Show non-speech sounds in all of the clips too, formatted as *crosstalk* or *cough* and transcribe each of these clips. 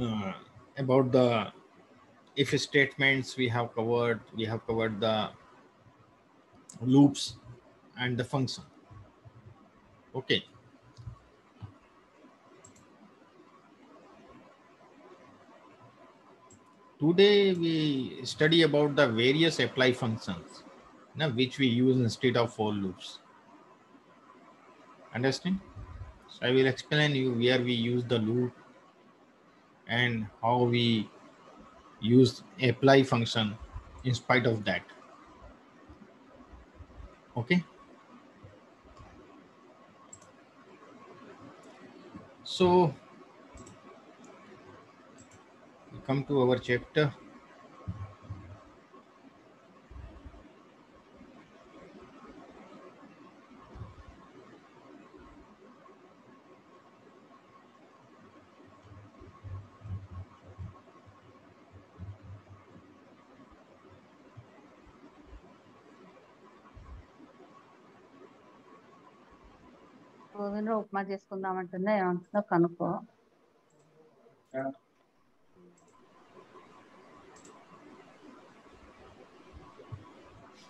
uh, about the if statements we have covered we have covered the loops and the function. Okay. Today we study about the various apply functions now, which we use instead of for loops. Understand? So i will explain you where we use the loop and how we use apply function in spite of that. Okay? So come to our chapter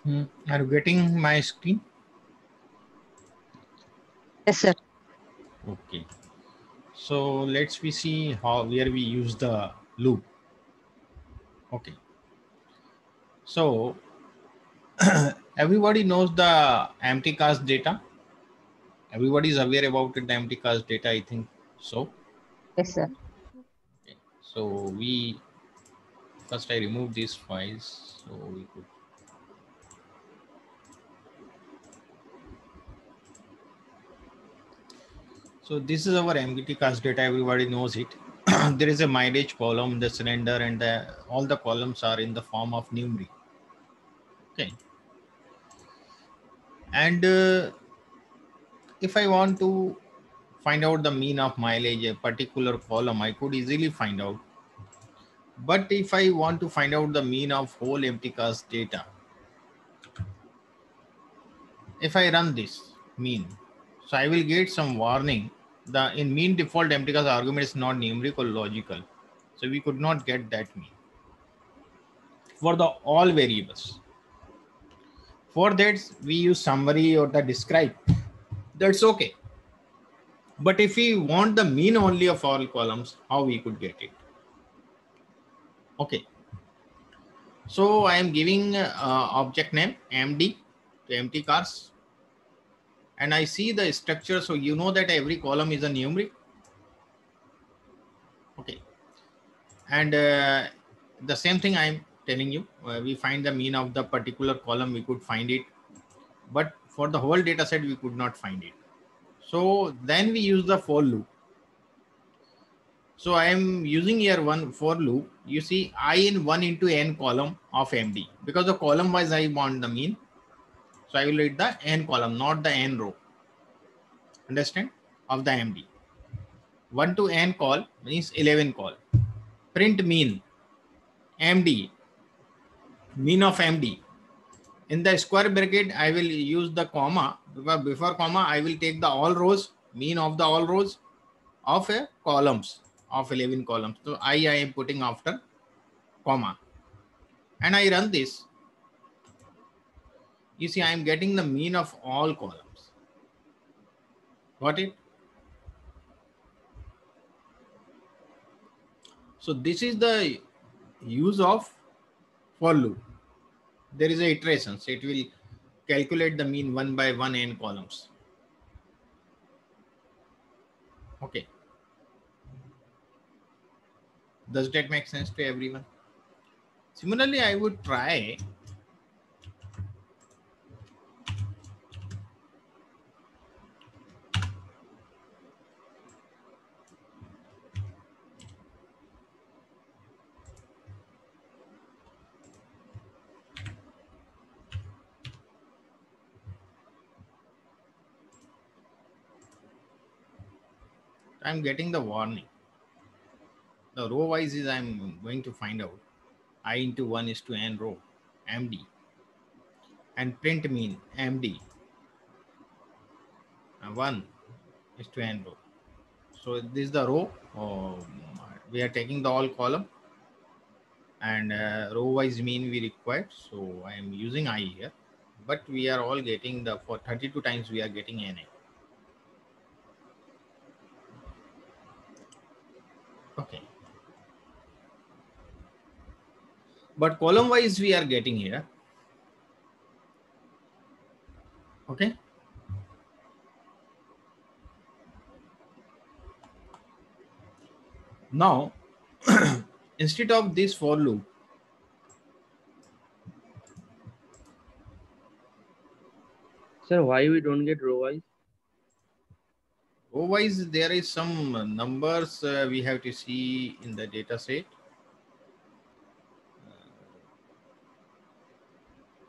Hmm, are you getting my screen? Yes, sir. Okay. So let's we see how where we use the loop. Okay. So *clears throat* everybody knows the mtcars data everybody is aware about the mtcars data, I think so. Yes, sir. Okay. So we first I remove these files so we could So this is our mtcars data. Everybody knows it. *coughs* there is a mileage column, the cylinder, and the, all the columns are in the form of numeric. Okay. And uh, if I want to find out the mean of mileage, a particular column, I could easily find out. But if I want to find out the mean of whole mtcars data, if I run this mean, so I will get some warning. The in mean default mtcars argument is not numeric or logical. So we could not get that mean for the all variables. For that, we use summary or the describe. That's okay. But if we want the mean only of all columns, how we could get it? Okay. So I am giving uh, object name MD to mtcars and I see the structure. So you know that every column is a numeric. Okay. And uh, the same thing I'm telling you, uh, we find the mean of the particular column, we could find it. But for the whole data set, we could not find it. So then we use the for loop. So I am using here one for loop. You see I in one into n column of MD because the column wise I want the mean. So I will read the n column, not the n row. Understand? Of the MD. 1 to n call means 11 call. Print mean. MD. Mean of MD. In the square bracket, I will use the comma. Before, comma, I will take the all rows, mean of the all rows of a columns of 11 columns. So I, I am putting after comma. And I run this you see I am getting the mean of all columns. Got it? So this is the use of for loop. There is a iteration. So it will calculate the mean one by one n columns. Okay. Does that make sense to everyone? Similarly, I would try I'm getting the warning. The row wise is I'm going to find out. I into 1 is to n row, MD. And print mean MD. And 1 is to n row. So this is the row. Oh, we are taking the all column and uh, row wise mean we require. So I am using I here, but we are all getting the for 32 times we are getting NA. Okay. But column wise we are getting here. Okay. Now, *clears throat* instead of this for loop, Sir, why we don't get row wise? row wise there is some numbers uh, we have to see in the data set. Uh,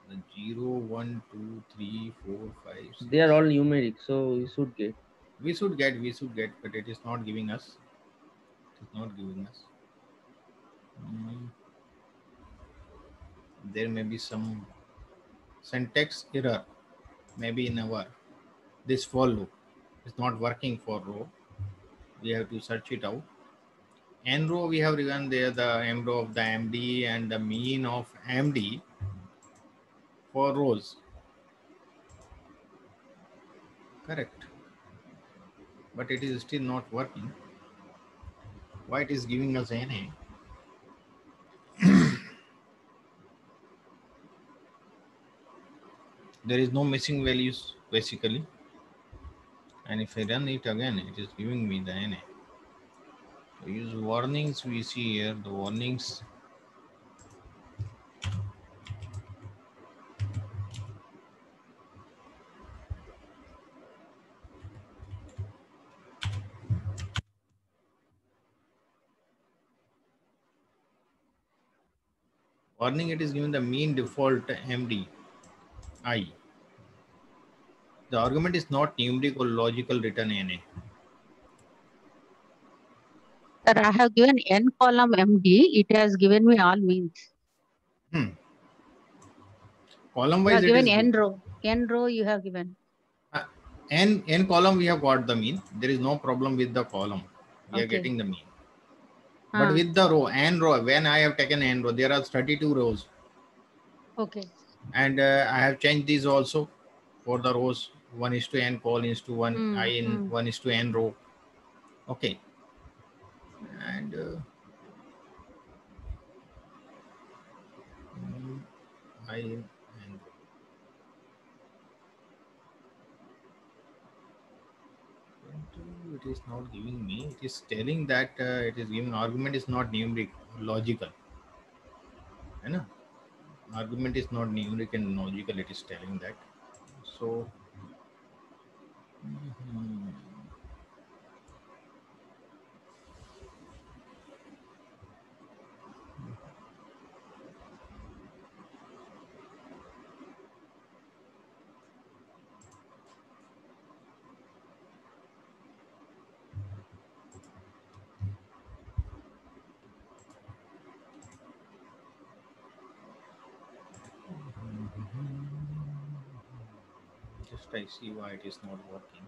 the 0, 1, 2, 3, 4, 5. six. They are all numeric, so we should get. We should get, we should get, but it is not giving us. It is not giving us. Mm. There may be some syntax error, maybe in our this for loop is not working for row. We have to search it out. N row we have given there the M row of the MD and the mean of MD for rows. Correct. But it is still not working. Why it is giving us NA? *coughs* there is no missing values basically. And if I run it again, it is giving me the NA. Use warnings we see here, the warnings. Warning it is given the mean default MD I. The argument is not numeric or logical return NA. Sir, I have given n column MD. It has given me all means. Hmm. Column wise, You have given n row. N row you have given. n n column we have got the mean. There is no problem with the column. We are getting the mean. But with the row, n row, when I have taken n row, there are 32 rows. okay. And uh, I have changed these also for the rows. One is to n col is to one Hmm, i in hmm. one is to n row. Okay. And uh, mm, i in n row. Into it is not giving me it is telling that uh, it is giving argument is not numeric logical. ना argument is not numeric and logical it is telling that. So mhm. just I see why it is not working.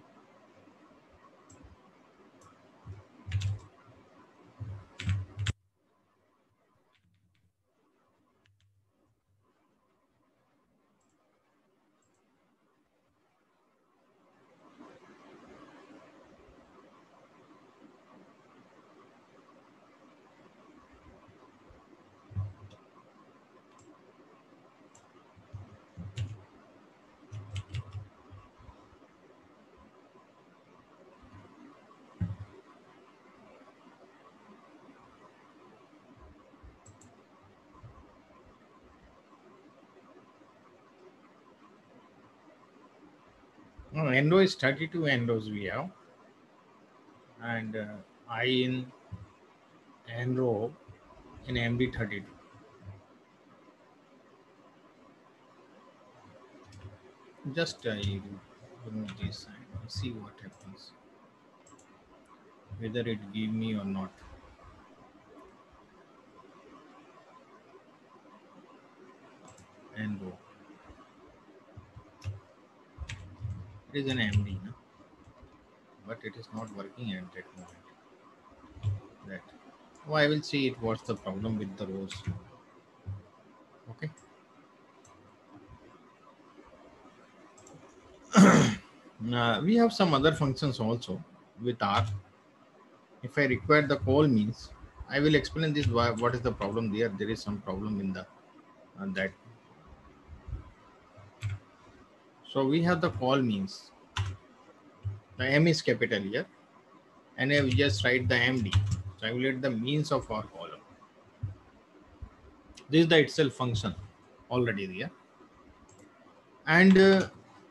No, endo is 32 endos we have. And uh, I in endo in MD32. Just uh, you remove this and see what happens. Whether it give me or not. Endo. It is an MD, no? but it is not working at that moment. That Oh, I will see it. What's the problem with the rows? Okay. *clears throat* Uh, we have some other functions also with R. If I require the colMeans, I will explain this. Why, what is the problem there? There is some problem in the uh, that. So we have the colMeans. The M is capital here, and I will just write the MD. So I will get the means of our column. This is the itself function already there. And uh,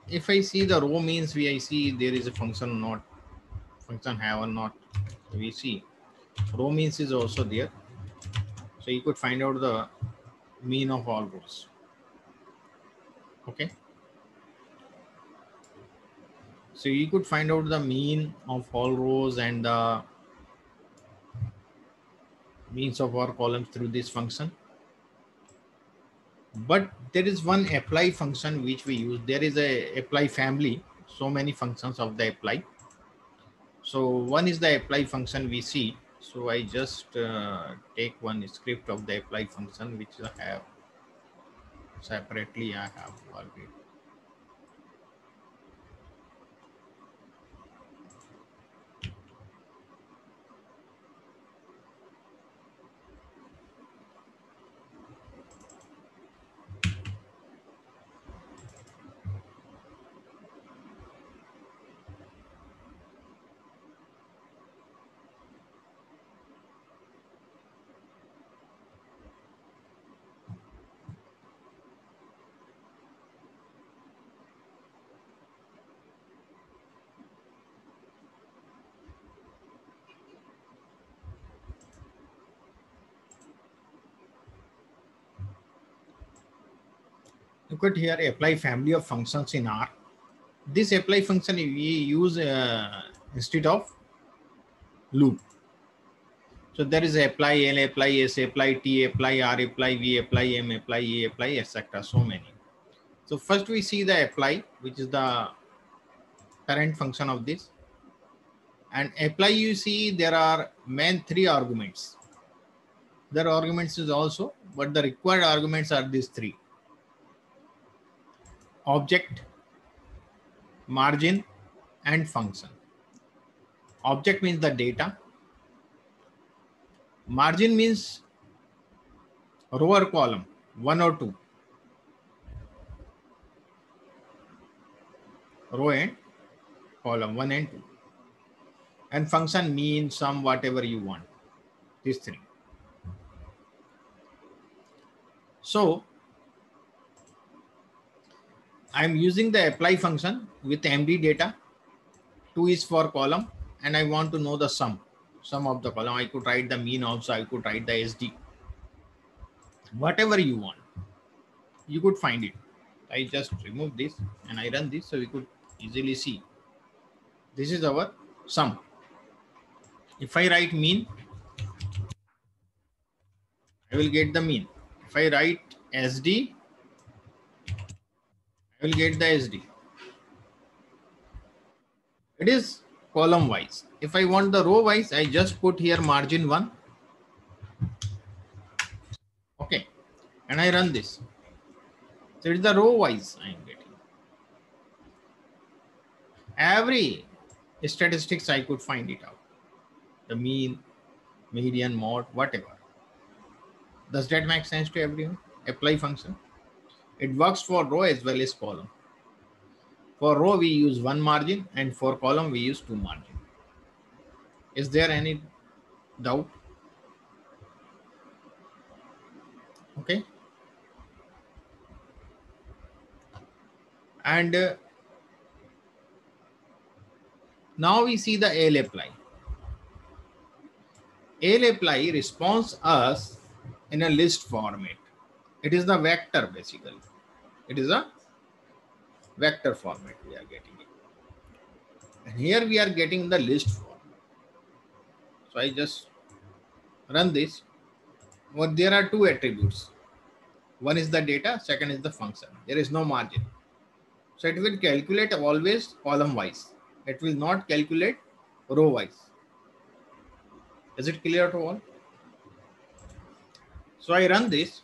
if I see the row means we I see there is a function not function have or not we see row means is also there so you could find out the mean of all rows okay so you could find out the mean of all rows and the means of our columns through this function. But there is one apply function which we use. There is a apply family. So many functions of the apply. So one is the apply function we see. So i just uh, take one script of the apply function which i have. Separately i have already look at here apply family of functions in R. This apply function we use uh, instead of loop. So there is apply L, apply S, apply T, apply R, apply V, apply M, apply E, apply etc. So many. So first we see the apply, which is the current function of this. And apply you see there are main three arguments. There are arguments is also, but the required arguments are these three object, margin, and function. Object means the data. Margin means row or column, one or two. Row and column, one and two. And function mean, sum, whatever you want. These three. So I'm using the apply function with MD data. Two is for column and I want to know the sum, sum of the column. I could write the mean also. I could write the SD. Whatever you want, you could find it. I just remove this and I run this so we could easily see. This is our sum. If I write mean, I will get the mean. If I write SD, I will get the SD. It is column wise. If I want the row wise, I just put here margin one. Okay. And I run this. So it's the row wise I am getting. Every statistics I could find it out. The mean, median, mode, whatever. Does that make sense to everyone? Apply function. It works for row as well as column. For row, we use one margin and for column, we use two margin. Is there any doubt? Okay. And uh, now we see the AL apply. AL apply responds us in a list format. It is the vector basically. It is a vector format we are getting it. And here we are getting the list format. So I just run this. Well, there are two attributes. One is the data, second is the function. There is no margin. So it will calculate always column wise. It will not calculate row wise. Is it clear to all? So I run this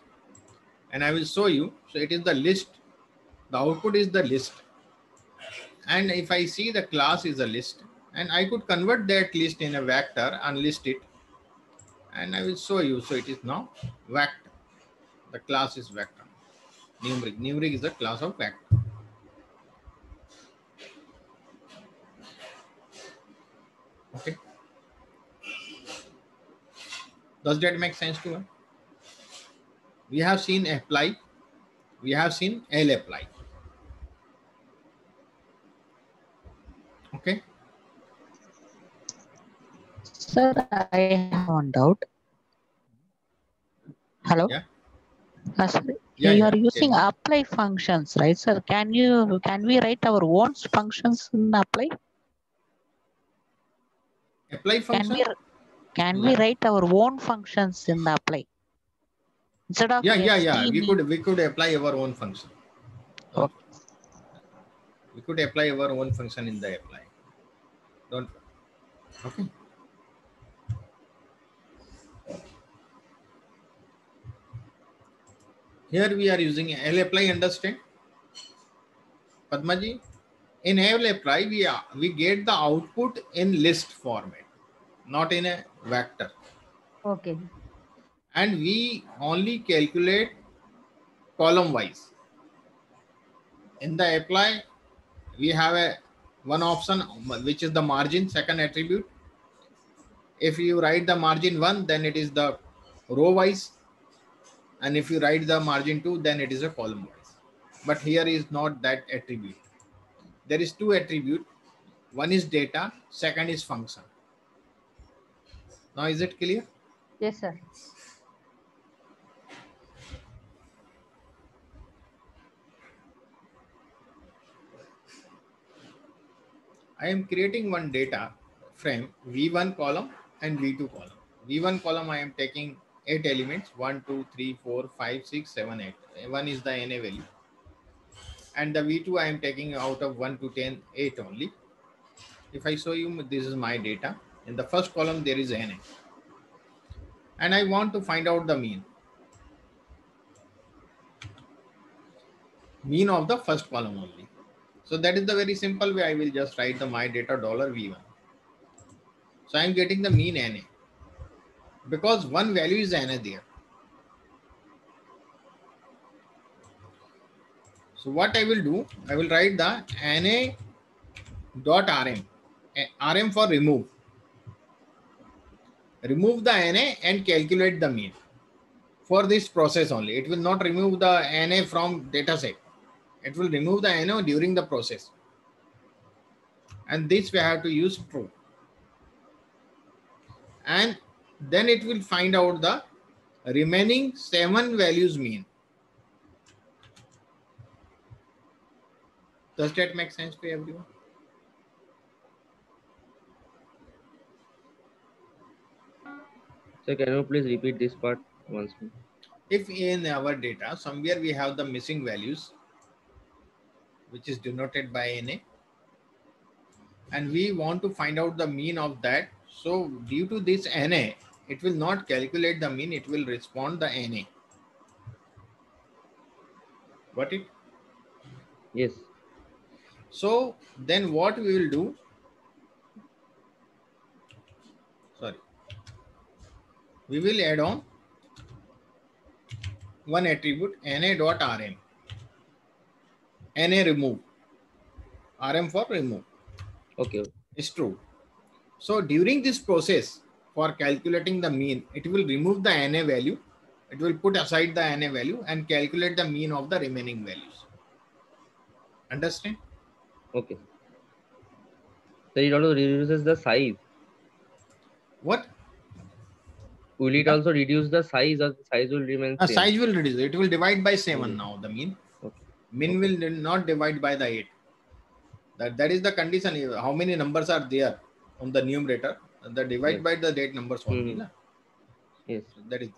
and I will show you. So it is the list. The output is the list. And if I see the class is a list and I could convert that list in a vector, unlist it. And I will show you. So it is now vector. The class is vector. Numeric. Numeric is the class of vector. Okay. Does that make sense to you? We have seen apply. We have seen L apply. Okay. Sir, I have one doubt. Hello? Yeah. Uh, sir, Yeah, you yeah, are using yeah. apply functions, right, sir? Can you can we write our own functions in apply? Apply Can we can we write our own functions in the apply? Instead of Yeah, yeah, yeah. We could we could apply our own function. Okay. We could apply our own function in the apply. Don't. Okay. Here we are using L apply. Understand, Padmaji? In L apply, we are, we get the output in list format, not in a vector. Okay. and we only calculate column wise. In the apply, we have a one option which is the margin, second attribute. If you write the margin one, then it is the row wise. And if you write the margin two, then it is a column wise. But here is not that attribute. There is two attribute. One is data, second is function. Now is it clear? Yes, sir. I am creating one data frame V1 column and V2 column. V1 column I am taking eight elements 1, 2, 3, 4, 5, 6, 7, 8. 1 is the NA value. And the V2 I am taking out of 1 to 10, 8 only. If I show you this is my data. In the first column there is NA. And I want to find out the mean. Mean of the first column only. So that is the very simple way I will just write the my data dollar V1. So I am getting the mean NA because one value is NA there. So what I will do, I will write the NA dot RM, RM for remove. Remove the NA and calculate the mean for this process only. It will not remove the NA from data set it will remove the NO during the process. And this we have to use true. And then it will find out the remaining seven values mean. Does that make sense to everyone? So can you please repeat this part once more? If in our data, somewhere we have the missing values, which is denoted by NA, and we want to find out the mean of that. So due to this NA, it will not calculate the mean, it will respond the NA. Got it? Yes. So then what we will do? Sorry. We will add on one attribute na dot rm. na remove. rm for remove Okay. It's true. So during this process for calculating the mean, it will remove the na value. It will put aside the na value and calculate the mean of the remaining values. Understand? Okay. So it also reduces the size. What? Will it also reduce the size or the size will remain Uh, size will reduce. It will divide by seven Mhm. now. The mean. Okay. Min will not divide by the eight. That that is the condition. How many numbers are there on the numerator? The divide Yes. by the date numbers only. Hmm. Na? Yes. That is.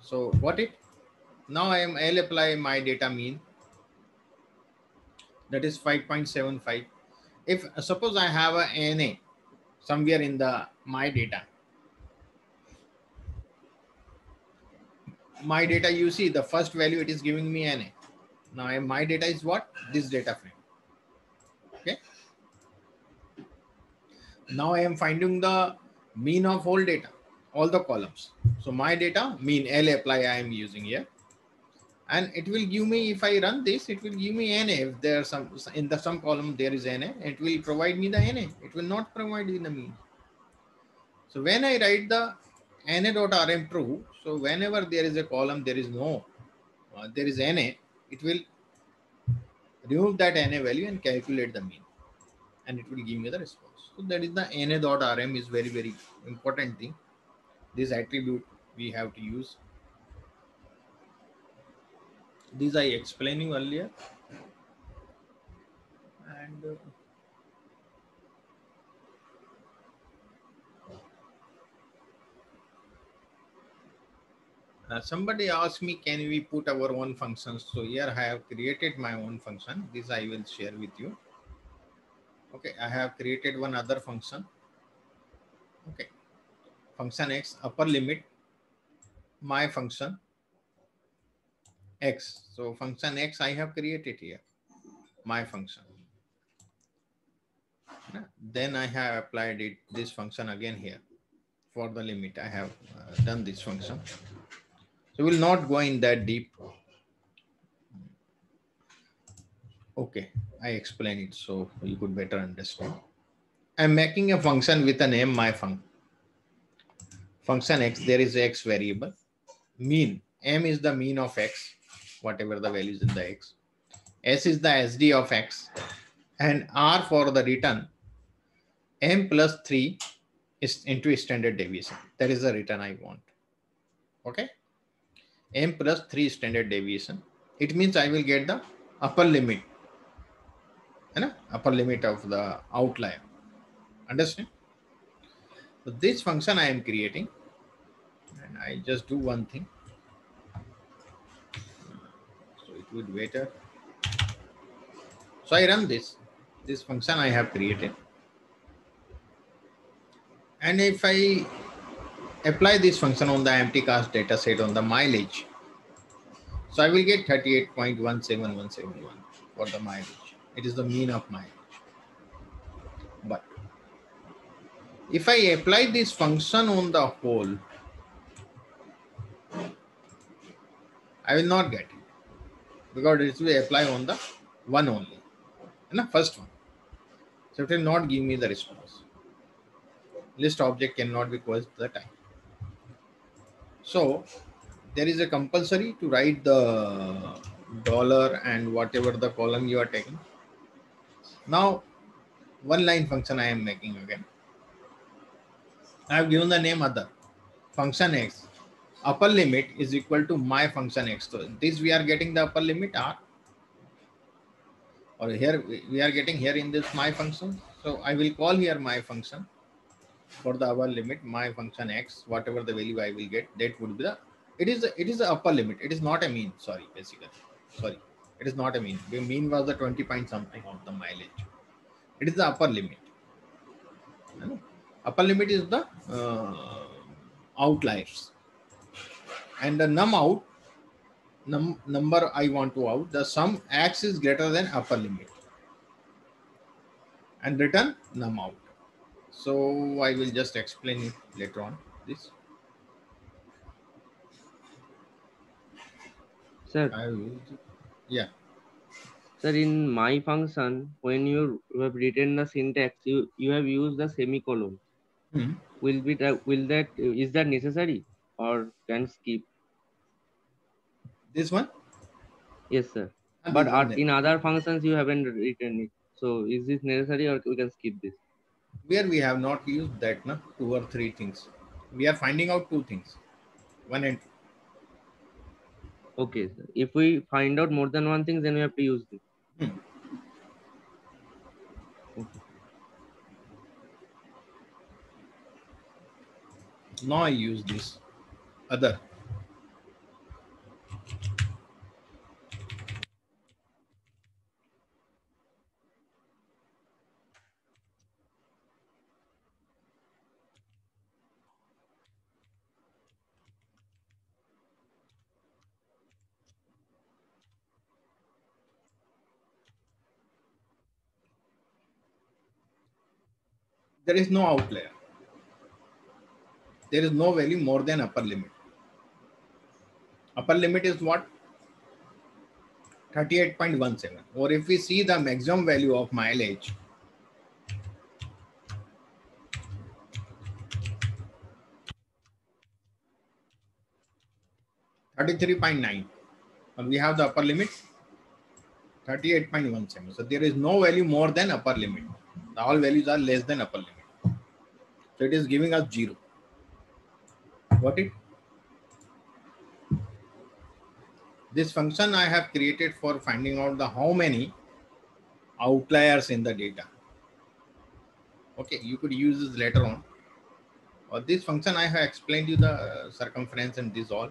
So what it? Now I am I'll apply my data mean. That is 5.75. If suppose I have a NA somewhere in the my data. my data, you see the first value, it is giving me NA. Now my data is what? This data frame. Okay. Now I am finding the mean of whole data, all the columns. So my data, mean L apply I am using here. And it will give me, if I run this, it will give me NA. If there are some, in the some column there is NA, it will provide me the NA. It will not provide me the mean. So when I write the NA.rm true, so whenever there is a column, there is no, uh, there is NA, it will remove that NA value and calculate the mean. And it will give me the response. So that is the NA.rm is very, very important thing. This attribute we have to use. These I explained you earlier. And uh, Uh, somebody asked me, can we put our own functions? So here I have created my own function. This I will share with you. Okay, I have created one other function. Okay, function x upper limit my function x. So function x I have created here, my function. Then I have applied it this function again here for the limit. I have uh, done this function. So we'll not go in that deep. Okay, I explain it so you could better understand. I'm making a function with a name my function. Function x, there is x variable. Mean, m is the mean of x, whatever the values in the x. S is the SD of x. And R for the return, m plus 3 is into standard deviation. That is the return I want. Okay m plus 3 standard deviation. It means I will get the upper limit, upper limit of the outlier. Understand? So this function I am creating, and I just do one thing. So it would better. So I run this, this function I have created. And if I apply this function on the mtcars data set on the mileage. So I will get 38.17171 for the mileage. It is the mean of mileage. But if I apply this function on the whole, I will not get it because it will apply on the one only, and the first one. So it will not give me the response. List object cannot be closed the time. So there is a compulsory to write the dollar and whatever the column you are taking. Now, one line function I am making again. I have given the name other function x. Upper limit is equal to my function x. So this we are getting the upper limit r. Or here we- are getting here in this my function. So I will call here my function for the upper limit my function x whatever the value i will get that would be the it is the, it is the upper limit it is not a mean sorry basically sorry it is not a mean the mean was the 20 point something of the mileage. It is the upper limit. Upper limit is the uh, outliers. And the num out num number i want to out the sum x is greater than upper limit. And return num out. So I will just explain it later on this. Sir, I will, yeah. sir, in my function, when you have written the syntax, you, you have used the semicolon. Hmm. Will be that will that is that necessary or can skip? This one? Yes, sir. And But are, in other functions you haven't written it. So is this necessary or we can skip this? Where we have not used that, no? two or three things. We are finding out two things. One and two. Okay, sir. If we find out more than one thing, then we have to use this. Hmm. Now I use this other. There is no outlier. There is no value more than upper limit. Upper limit is what? 38.17. Or if we see the maximum value of mileage, Thirty-three point nine, and we have the upper limit 38.17. So there is no value more than upper limit. All values are less than upper limit. So it is giving us zero. Got it? This function I have created for finding out the how many outliers in the data. Okay, you could use this later on. Or this function I have explained you the uh, circumference and this all.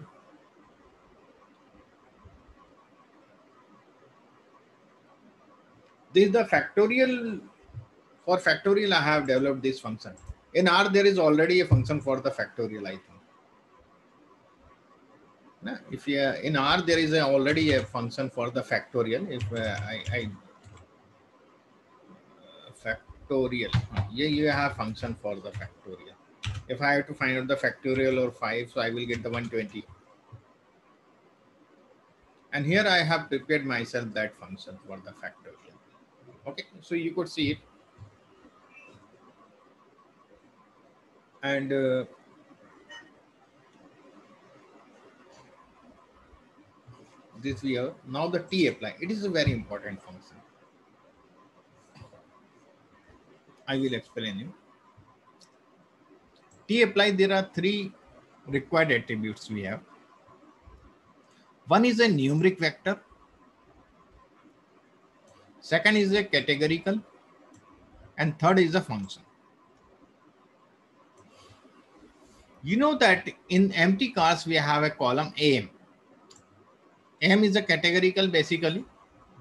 This is the factorial. For factorial, I have developed this function. In R, there is already a function for the factorial, I think. If you, in R, there is a, already a function for the factorial. If uh, I, I uh, factorial, yeah, you have function for the factorial. If I have to find out the factorial or 5, so I will get the 120. And here I have prepared myself that function for the factorial. Okay, so you could see it. And uh, this we have now the t apply. It is a very important function. I will explain you. T apply, there are three required attributes we have. One is a numeric vector. Second is a categorical. And third is a function. You know that in mtcars, we have a column AM. AM is a categorical basically,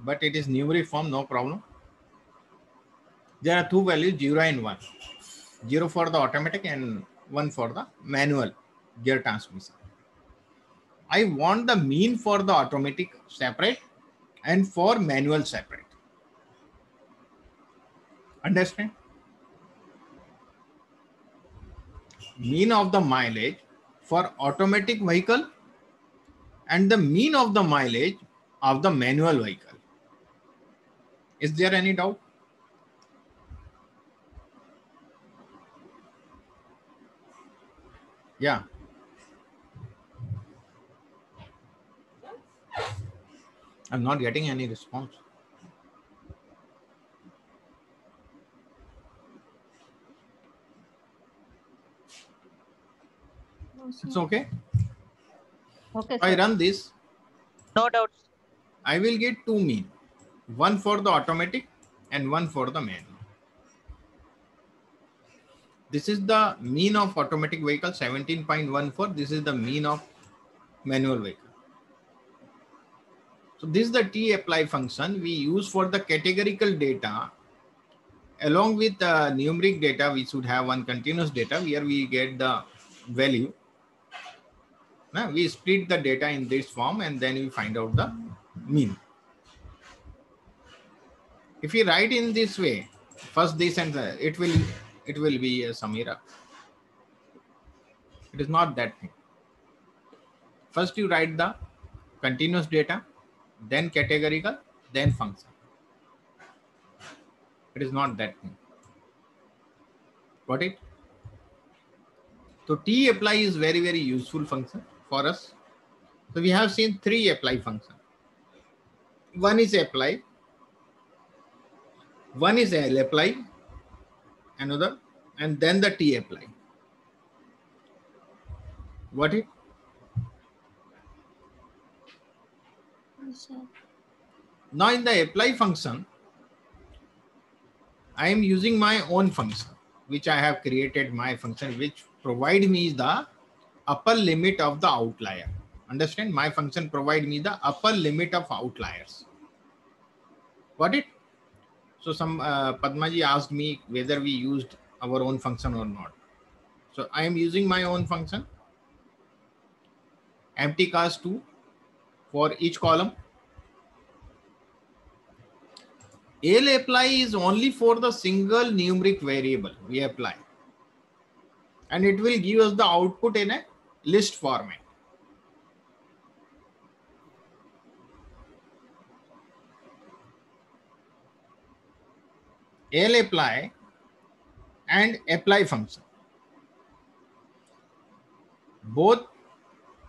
but it is numeric form, no problem. There are two values, 0 and 1. 0 for the automatic and 1 for the manual gear transmission. I want the mean for the automatic separate and for manual separate. Understand? Mean of the mileage for automatic vehicle and the mean of the mileage of the manual vehicle. Is there any doubt? Yeah. I'm not getting any response. It's okay. Okay, If I run this, No doubts. I will get two mean, one for the automatic and one for the manual. This is the mean of automatic vehicle 17.14. This is the mean of manual vehicle. So this is the T apply function we use for the categorical data along with the numeric data. We should have one continuous data where we get the value. Now we split the data in this form and then we find out the mean. If you write in this way, first this and it will it will be a Samira. It is not that thing. First you write the continuous data, then categorical, then function. It is not that thing. Got it? So T apply is very, very useful function for us. So we have seen three apply function. One is apply, one is L apply, another, and then the T apply. Got it? Now in the apply function, I am using my own function, which I have created my function, which provide me the upper limit of the outlier. Understand? My function provide me the upper limit of outliers. Got it? So some uh, Padmaji asked me whether we used our own function or not. So I am using my own function. mtcars 2 for each column. AL apply is only for the single numeric variable we apply. And it will give us the output in a list format. AL apply and apply function. Both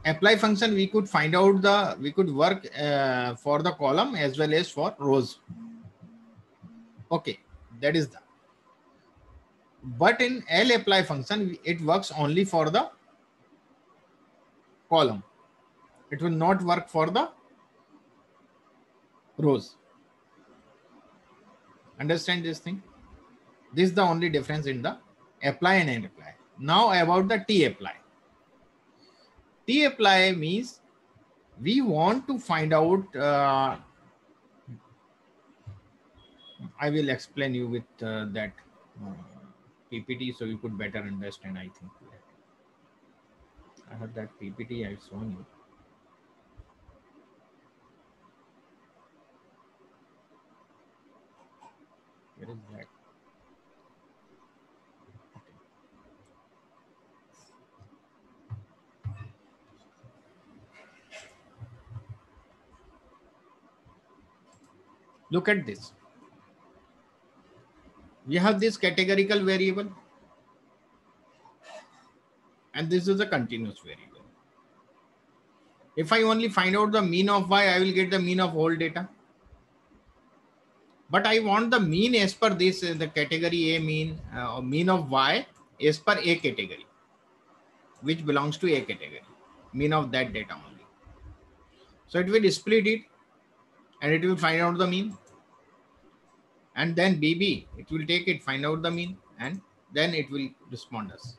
apply function we could find out the we could work uh, for the column as well as for rows okay that is the but in lapply function it works only for the column it will not work for the rows understand this thing this is the only difference in the apply and apply now about the tapply T apply means we want to find out. Uh, I will explain you with uh, that uh, PPT so you could better understand. I think I have that PPT I've shown you. Where is that? Look at this. We have this categorical variable. And this is a continuous variable. If I only find out the mean of y, I will get the mean of whole data. But I want the mean as per this, in the category A mean, uh, mean of y as per A category, which belongs to A category, mean of that data only. So it will split it and it will find out the mean and then bb it will take it find out the mean and then it will respond us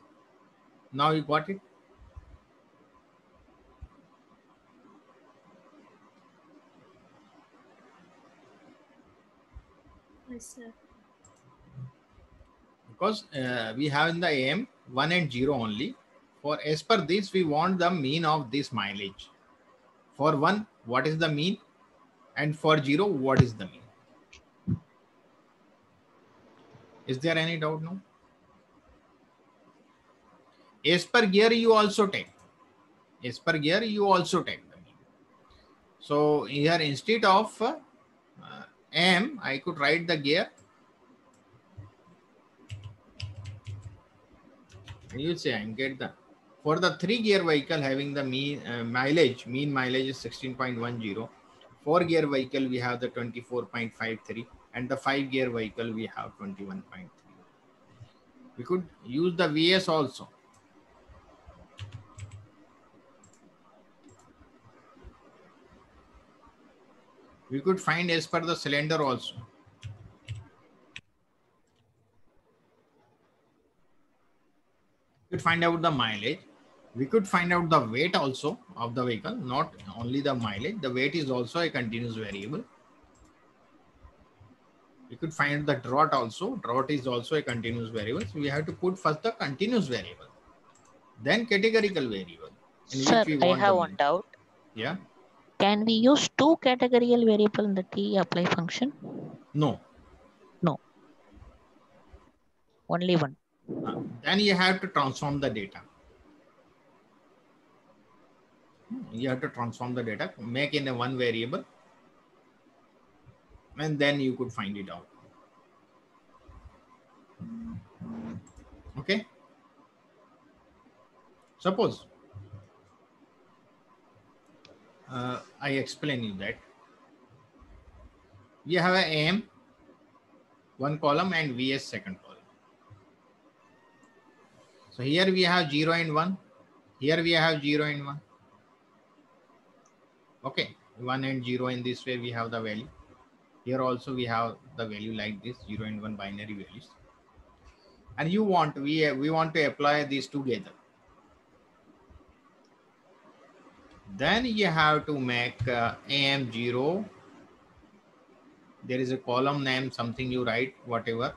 now you got it? Yes, sir. because uh, we have in the am 1 and 0 only. For as per this we want the mean of this mileage. For 1 what is the mean? And for 0 what is the mean? Is there any doubt now as per gear you also take. As per gear you also take. So here instead of uh, m i could write the gear. You say and get the for the three gear vehicle having the mean uh, mileage mean mileage is 16.10 four gear vehicle we have the 24.53 and the five gear vehicle we have 21.3 we could use the vs also we could find as per the cylinder also. We could find out the mileage. We could find out the weight also of the vehicle not only the mileage. The weight is also a continuous variable. We could find the drat also. drat is also a continuous variable. So we have to put first the continuous variable then categorical variable Sir, we I have one doubt. yeah Can we use two categorical variable in the tapply function? no No. Only one. Uh, then you have to transform the data you have to transform the data make in a one variable and then you could find it out okay suppose uh, i explain you that we have a am one column and vs second column so here we have 0 and 1. Here we have 0 and 1. Okay, 1 and 0 in this way we have the value. Here also we have the value like this 0 and 1 binary values. And you want, we, we want to apply these together. Then you have to make uh, AM0. There is a column name, something you write, whatever.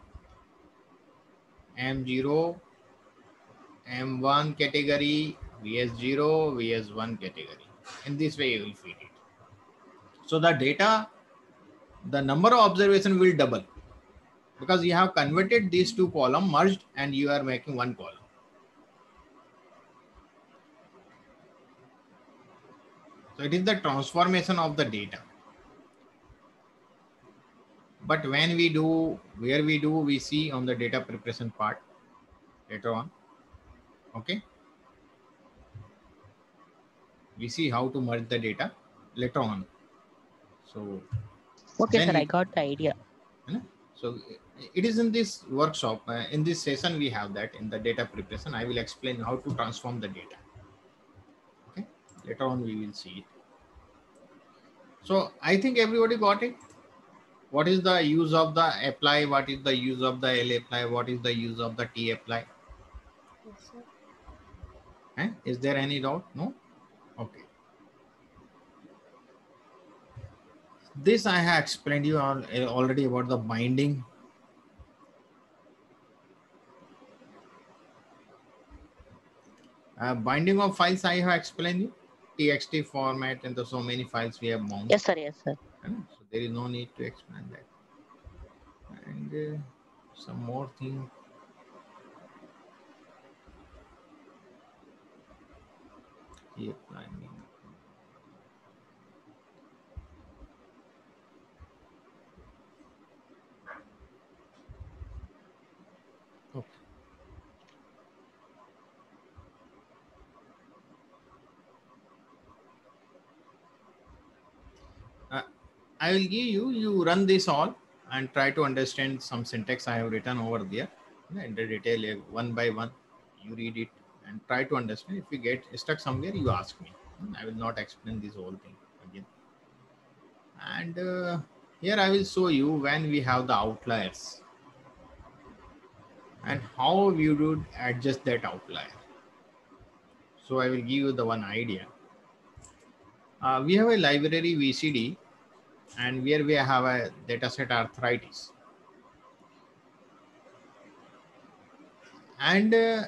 AM0 M1 category, VS0, VS1 category. In this way, you will feed it. So the data the number of observation will double because you have converted these two column merged and you are making one column. So it is the transformation of the data. But when we do, where we do, we see on the data preparation part later on. Okay. We see how to merge the data later on. So, Okay, sir, I got the idea. so it is in this workshop, uh, in this session, we have that in the data preparation. I will explain how to transform the data. Later on, we will see it. So I think everybody got it. What is the use of the apply? What is the use of the lapply? What is the use of the tapply? Eh? Is there any doubt? No? Okay. This I have explained you all, eh, already about the binding. Uh, binding of files I have explained you. TXT format and the so many files we have mounted. Yes, sir, yes, sir. So there is no need to explain that. And uh, some more thing. Yep, I mean. Okay. I will give you, you run this all and try to understand some syntax I have written over there in the detail one by one. You read it and try to understand. If you get stuck somewhere, you ask me. I will not explain this whole thing again. And uh, here I will show you when we have the outliers and how you would adjust that outlier. So I will give you the one idea. Uh, we have a library VCD and where we have a dataset arthritis. And uh,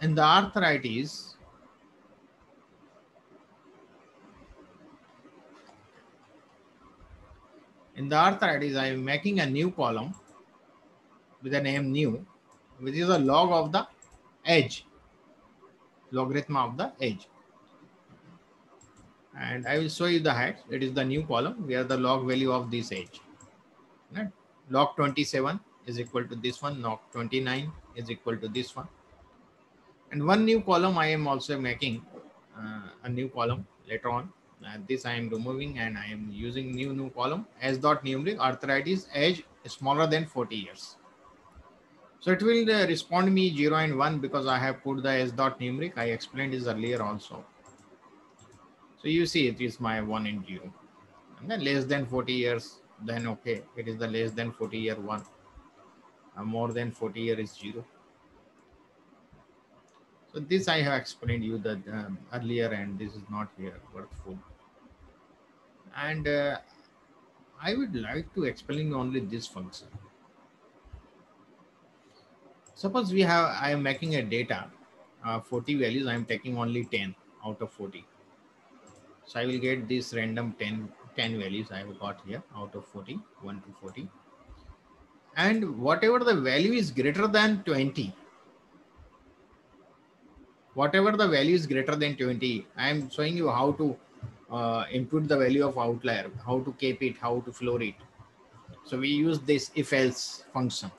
in the arthritis, in the arthritis, I am making a new column with the name new, which is a log of the edge, logarithm of the edge and I will show you the height. It is the new column where the log value of this edge. Right? Log 27 is equal to this one. Log 29 is equal to this one. And one new column I am also making uh, a new column later on. Uh, this I am removing and I am using new new column as dot numeric arthritis edge smaller than 40 years. So it will uh, respond me 0 and 1 because I have put the s dot numeric. I explained this earlier also. So you see it is my one in zero. And then less than 40 years, then okay, it is the less than 40 year one. Uh, more than 40 year is zero. So this I have explained you that um, earlier and this is not here worthful. And uh, I would like to explain only this function. Suppose we have, I am making a data, uh, 40 values, I am taking only 10 out of 40. So I will get this random 10, 10 values I have got here out of 40, 1 to 40. And whatever the value is greater than 20, whatever the value is greater than 20, I am showing you how to uh, input the value of outlier, how to keep it, how to floor it. So we use this if else function.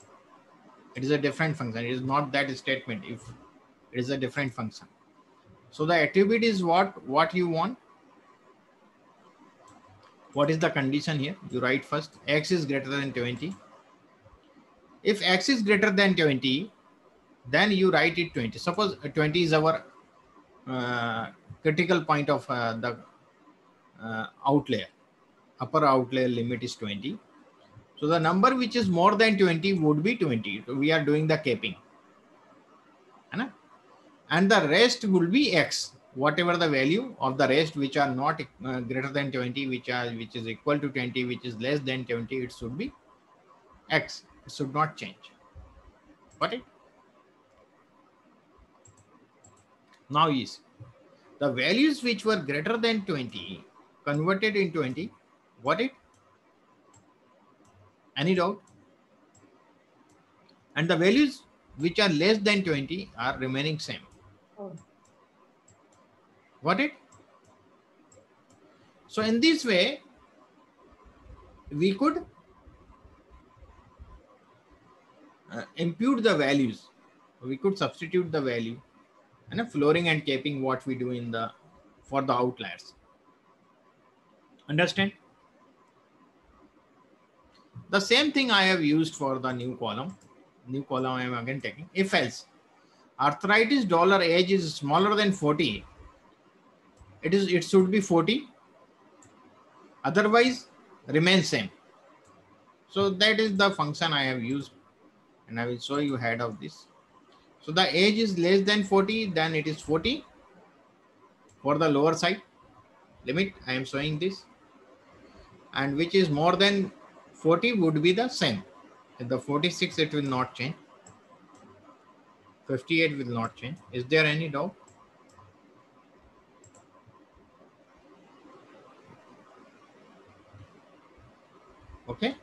It is a different function. It is not that statement if it is a different function. So the attribute is what, what you want what is the condition here? You write first, x is greater than 20. If x is greater than 20, then you write it 20. Suppose 20 is our uh, critical point of uh, the uh, outlier. Upper outlier limit is 20. So the number which is more than 20 would be 20. So we are doing the capping. And the rest will be x whatever the value of the rest which are not uh, greater than 20 which are which is equal to 20 which is less than 20 it should be x it should not change got it now is the values which were greater than 20 converted in 20 got it Any doubt? And the values which are less than 20 are remaining same. Oh. Got it? So in this way, we could uh, impute the values. We could substitute the value and a flooring and capping what we do in the for the outliers. Understand? The same thing I have used for the new column. New column I am again taking. If else, arthritis dollar age is smaller than 40, it is it should be 40. Otherwise, remain same. So that is the function I have used, and I will show you head of this. So the age is less than 40, then it is 40 for the lower side limit. I am showing this, and which is more than 40 would be the same. In the 46, it will not change. 58 will not change. Is there any doubt? Okay.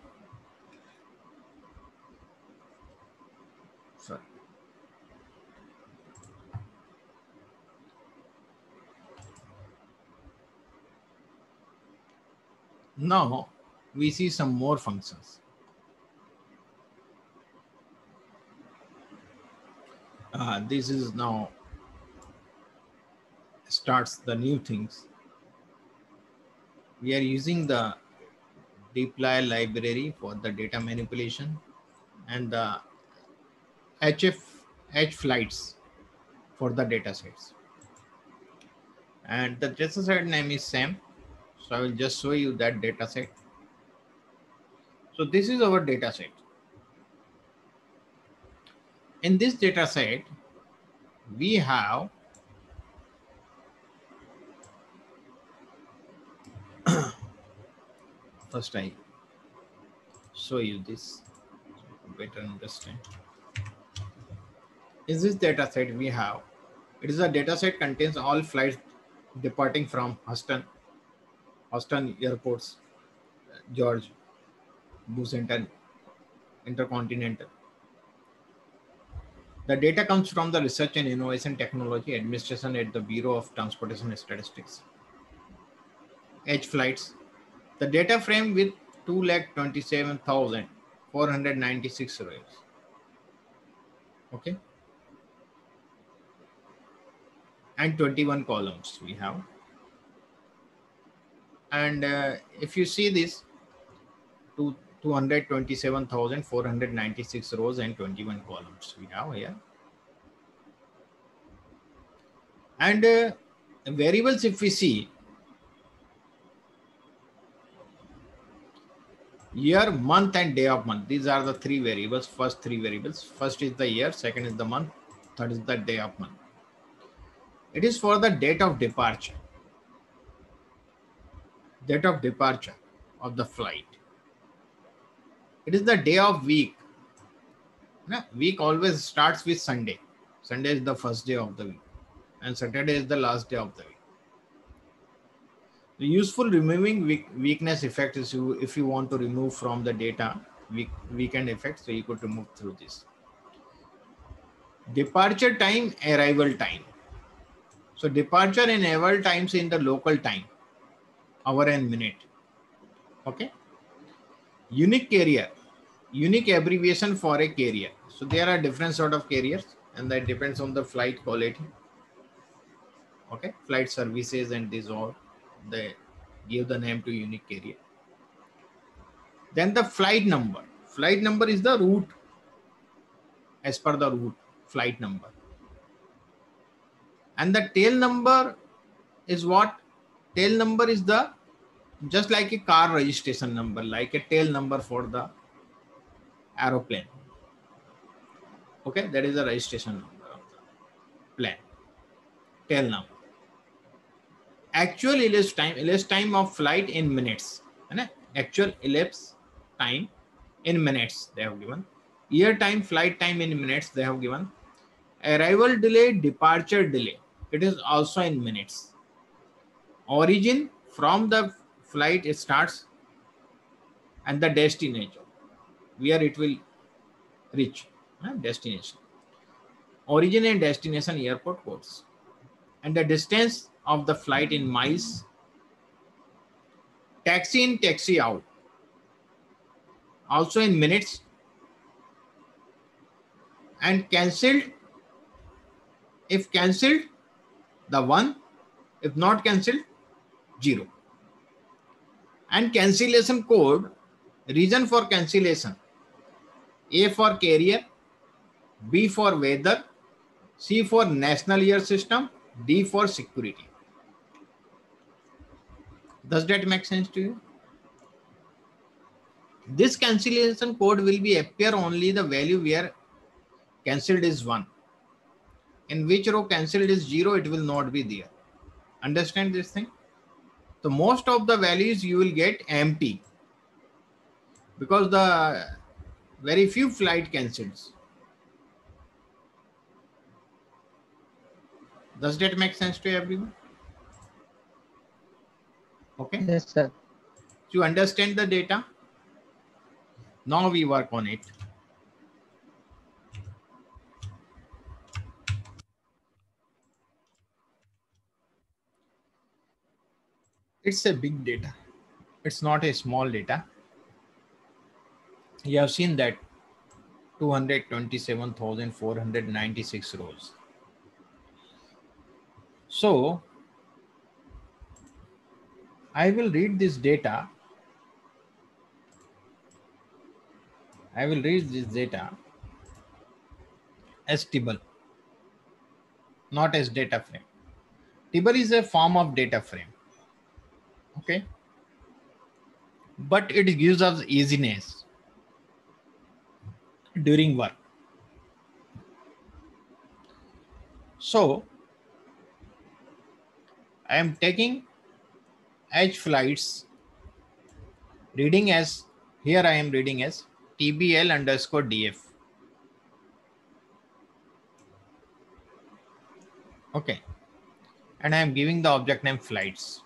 Now we see some more functions. Uh, this is now starts the new things. We are using the dplyr library for the data manipulation and the HF H flights for the data sets. And the data set name is SAM. So I will just show you that data set. So this is our data set. In this data set, we have first I show you this better understand. In this data set we have, it is a data set contains all flights departing from Houston, Houston airports, George, Busanton, Intercontinental. The data comes from the Research and Innovation Technology Administration at the Bureau of Transportation Statistics. Edge flights. The data frame with 2,27,496 rows. Okay. And 21 columns we have. And uh, if you see this, two, 227,496 rows and 21 columns we have here. And uh, variables, if we see, year, month, and day of month. These are the three variables, first three variables. First is the year, second is the month, third is the day of month. It is for the date of departure. Date of departure of the flight. It is the day of week. Week always starts with Sunday. Sunday is the first day of the week, and Saturday is the last day of the week. The useful removing weak, weakness effect is you if you want to remove from the data week, weekend effect, so you could remove through this. Departure time, arrival time. So departure and arrival times in the local time, hour and minute. Okay unique carrier unique abbreviation for a carrier so there are different sort of carriers and that depends on the flight quality okay flight services and these all they give the name to unique carrier then the flight number flight number is the route as per the route flight number and the tail number is what tail number is the just like a car registration number, like a tail number for the aeroplane. Okay, that is the registration number of the plane. Tail number. Actual elapsed time, elapsed time of flight in minutes. Actual elapsed time in minutes they have given. Air time, flight time in minutes they have given. Arrival delay, departure delay. It is also in minutes. Origin from the flight starts and the destination where it will reach uh, destination. Origin and destination airport codes. And the distance of the flight in miles. Taxi in, taxi out. Also in minutes. And cancelled. If cancelled, the one. If not cancelled, zero. And cancellation code, reason for cancellation. A for carrier, B for weather, C for national air system, D for security. Does that make sense to you? This cancellation code will be appear only the value where cancelled is one. In which row cancelled is zero, it will not be there. Understand this thing? So most of the values you will get empty because the very few flight cancels. Does that make sense to everyone? Okay. Yes, sir. You understand the data? Now we work on it. It's a big data. It's not a small data. You have seen that 227,496 rows. So I will read this data. I will read this data as table, not as data frame. Table is a form of data frame. Okay. But it gives us easiness during work. So I am taking H flights reading as here I am reading as TBL underscore DF. Okay. And I am giving the object name flights.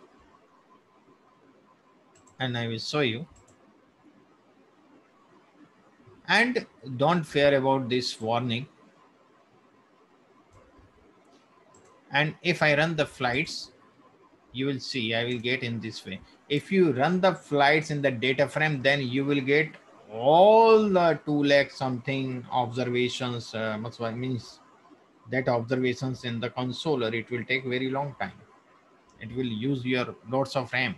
And I will show you. And don't fear about this warning. And if I run the flights, you will see I will get in this way. If you run the flights in the data frame, then you will get all the two lakh something observations. Uh, what means that observations in the console, or it will take very long time. It will use your lots of RAM.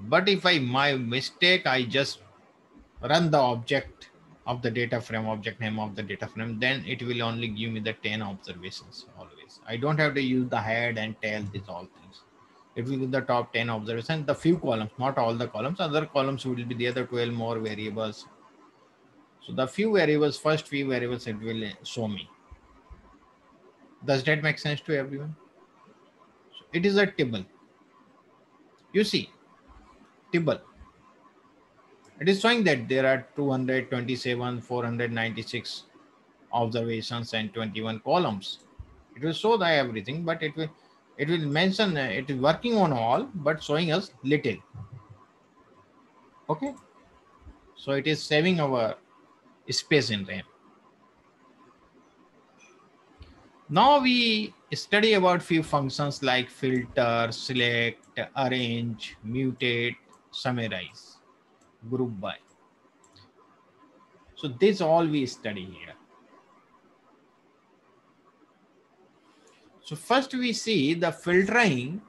But if I my mistake, I just run the object of the data frame, object name of the data frame, then it will only give me the 10 observations always. I don't have to use the head and tail, these all things. It will give the top 10 observations, the few columns, not all the columns. Other columns will be the other 12 more variables. So the few variables, first few variables, it will show me. Does that make sense to everyone? So it is a table. You see, table it is showing that there are 227 496 observations and 21 columns it will show the everything but it will it will mention uh, it is working on all but showing us little okay so it is saving our space in ram now we study about few functions like filter select arrange mutate summarize group by. So this all we study here. So first we see the filtering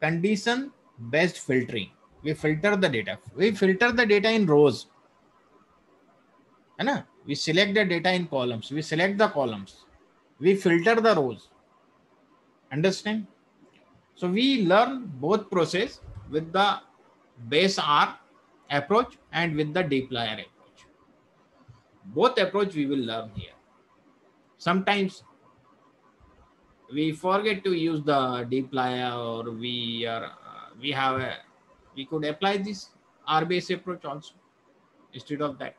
condition based filtering. We filter the data. We filter the data in rows. Anna? We select the data in columns. We select the columns. We filter the rows. Understand? So we learn both process with the base R approach and with the dplyr approach. Both approach we will learn here. Sometimes we forget to use the dplyr or we are uh, we have a we could apply this R based approach also instead of that.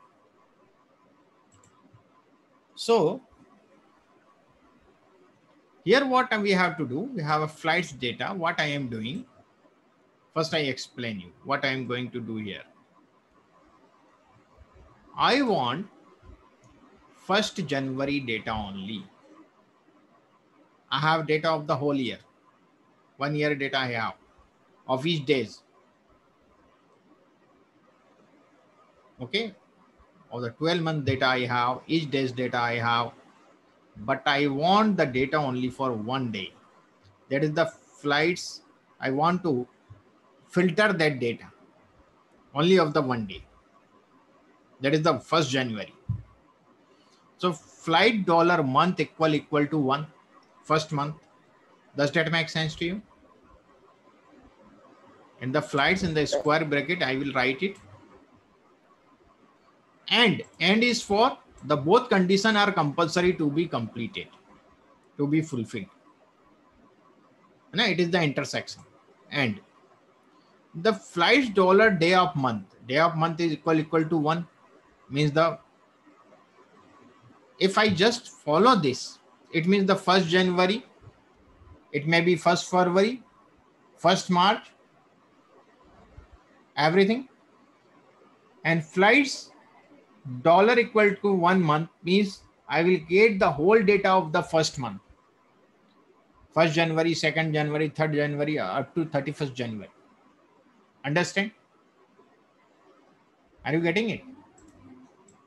So here what we have to do, we have a flights data, what I am doing. First I explain you what I am going to do here. I want 1st January data only. I have data of the whole year. One year data I have of each days. Okay. Of the 12 month data I have, each day's data I have, but I want the data only for one day. That is the flights. I want to filter that data only of the one day. That is the 1st January. So flight dollar month equal equal to one first month. Does that make sense to you? And the flights in the square bracket, I will write it. And and is for the both condition are compulsory to be completed, to be fulfilled. No, it is the intersection. And the flights dollar day of month. Day of month is equal equal to one means the if I just follow this, it means the first January, it may be first February, first March, everything. And flights dollar equal to one month means I will get the whole data of the first month. First January, second January, third January, up to 31st January. Understand? Are you getting it?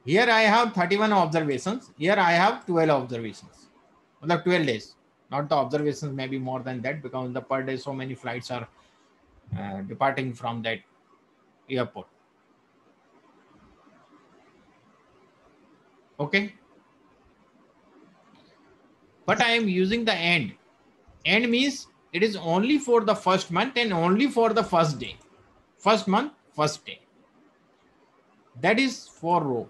Here I have 31 observations. Here I have 12 observations. The 12 days. Not the observations, maybe more than that because the per day so many flights are uh, departing from that airport. Okay. But I am using the end. End means it is only for the first month and only for the first day. First month, first day. That is for row.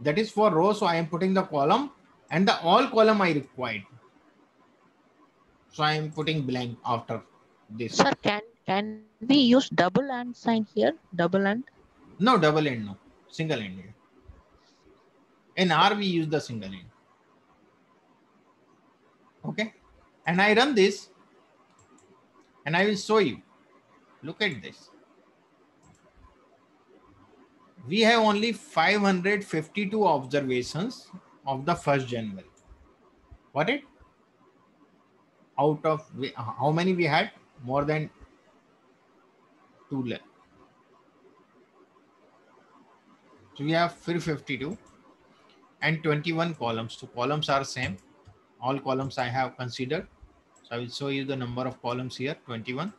That is for row. So I am putting the column and the all column I required. So I am putting blank after this. Sir, can can we use double and sign here? Double and No double end, no. Single end. here. In R, we use the single end. Okay. And I run this and I will show you. Look at this. We have only 552 observations of the 1st January. What it? Out of how many we had? More than two left. So we have 352 and 21 columns. So columns are same. All columns I have considered. So I will show you the number of columns here, 21.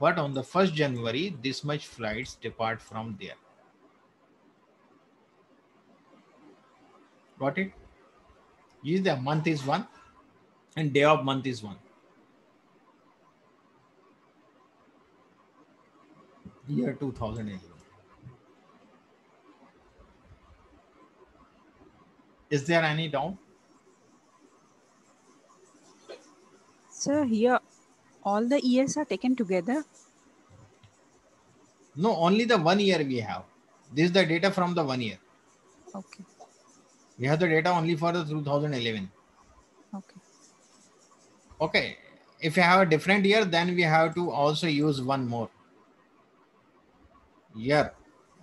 But on the 1st January, this much flights depart from there. Got it? Is the month is one and day of month is one. Year 2011. Is there any doubt? Sir, here all the years are taken together. No, only the one year we have. This is the data from the one year. Okay. We have the data only for the 2011. Okay. Okay. If you have a different year, then we have to also use one more. Year.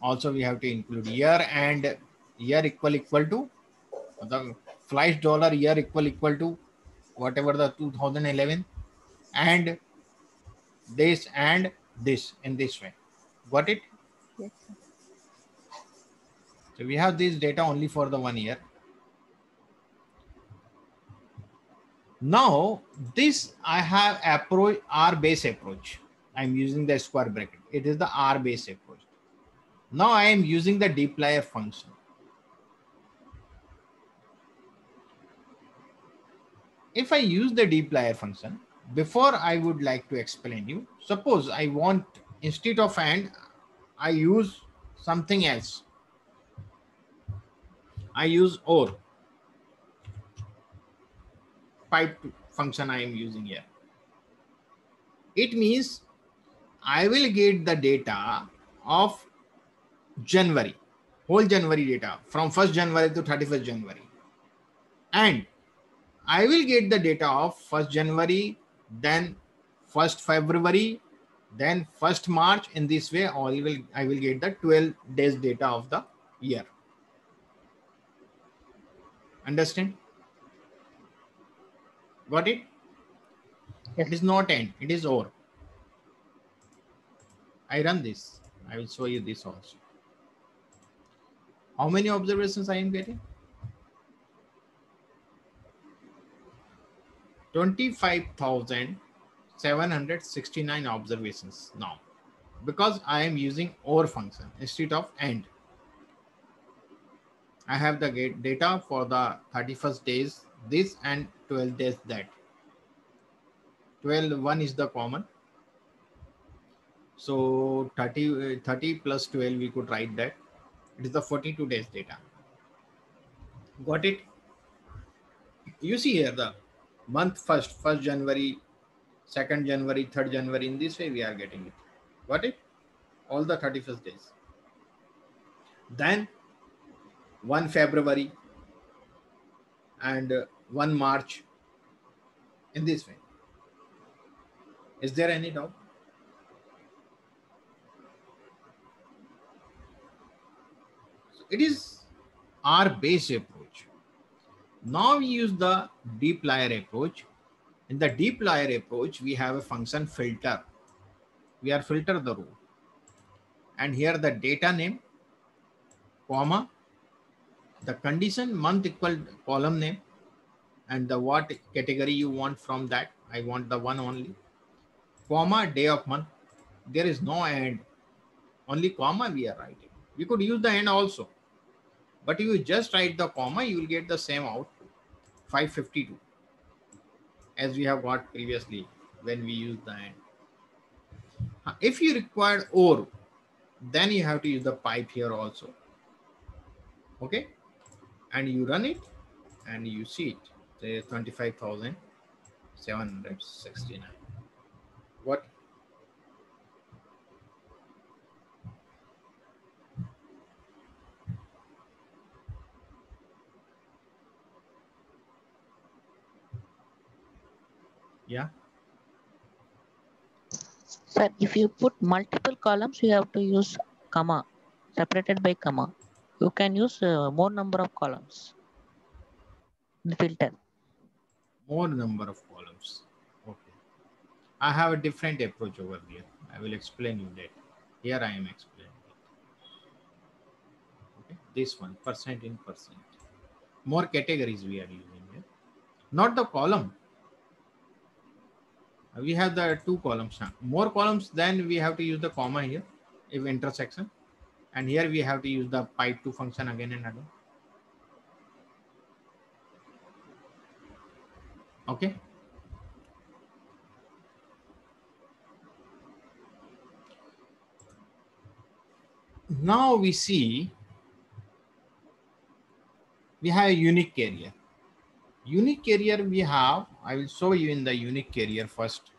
Also, we have to include year and year equal equal to the flight dollar year equal equal to whatever the 2011 and this and this in this way. Got it? Yes. sir. We have this data only for the one year. Now this I have approach R base approach. I'm using the square bracket. It is the R base approach. Now I am using the dplyr function. If I use the dplyr function, before I would like to explain you, suppose I want instead of and, I use something else. I use or pipe function I am using here. It means I will get the data of January, whole January data from 1st January to 31st January. And I will get the data of 1st January, then 1st February, Then first March in this way, or will I will get the 12 days data of the year. Understand? Got it? Yes. It is not end, it is or. I run this. I will show you this also. How many observations I am getting? 25,769 observations now because I am using OR function instead of AND. I have the data for the 31st days this and 12 days that. 12 1 is the common. So 30, uh, 30 plus 12 we could write that. It is the 42 days data. Got it? You see here the month first, first January, second January, third January. In this way, we are getting it. Got it? All the 31st days. Then 1 February and uh, 1 March in this way. Is there any doubt? So it is our base approach. Now we use the dplyr approach. In the dplyr approach, we have a function filter. We are filter the row. And here the data name, comma, the condition month equal column name, and the what category you want from that. I want the one only, comma, day of month. There is no end, only comma we are writing. We could use the end also. But if you just write the comma, you will get the same output, 552, as we have got previously when we use the. Uh, If you require OR, then you have to use the pipe here also. Okay. And you run it and you see it, say 25,769. What? Yeah. Sir, if you put multiple columns, you have to use comma, separated by comma. You can use uh, more number of columns. in filter. more number of columns. Okay. I have a different approach over here. I will explain you that. Here I am explaining it. Okay. This one, percent in percent. More categories we are using here. Not the column. We have the two columns now. More columns, then we have to use the comma here, if intersection. And here we have to use the pipe to function again and again. Okay. Now we see we have a unique carrier. Unique carrier we have, I will show you in the unique carrier first.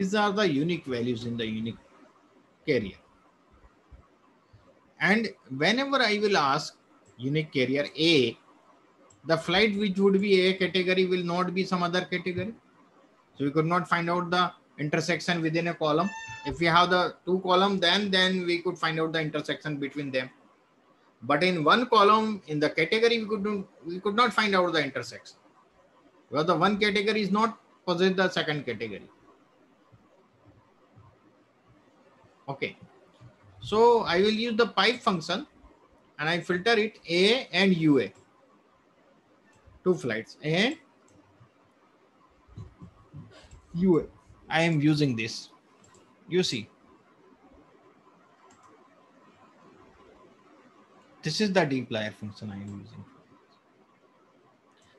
These are the unique values in the unique carrier. And whenever I will ask unique carrier A, the flight which would be A category will not be some other category. So we could not find out the intersection within a column. If we have the two column, then then we could find out the intersection between them. But in one column in the category, we could do, we could not find out the intersection. Because the one category is not possess the second category. Okay. So I will use the pipe function and I filter it A and UA. Two flights and UA. I am using this. You see. This is the dplyr function I am using.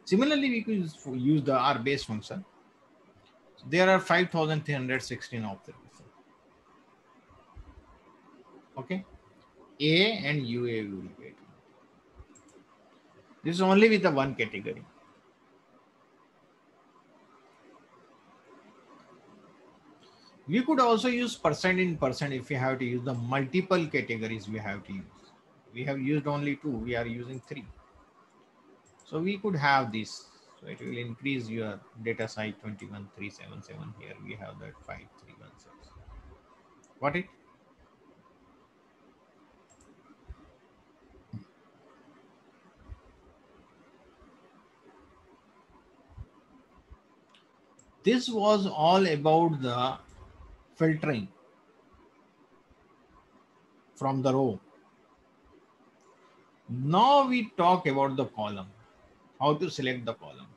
Similarly, we could use- the R base function. So there are 5,316 observations. Okay. A and UA will get. This is only with the one category. We could also use percent in percent if we have to use the multiple categories we have to use. We have used only two, we are using three. So we could have this. So it will increase your data size 21377. Here we have that 5316. Got it? This was all about the filtering from the row. Now we talk about the column, how to select the column.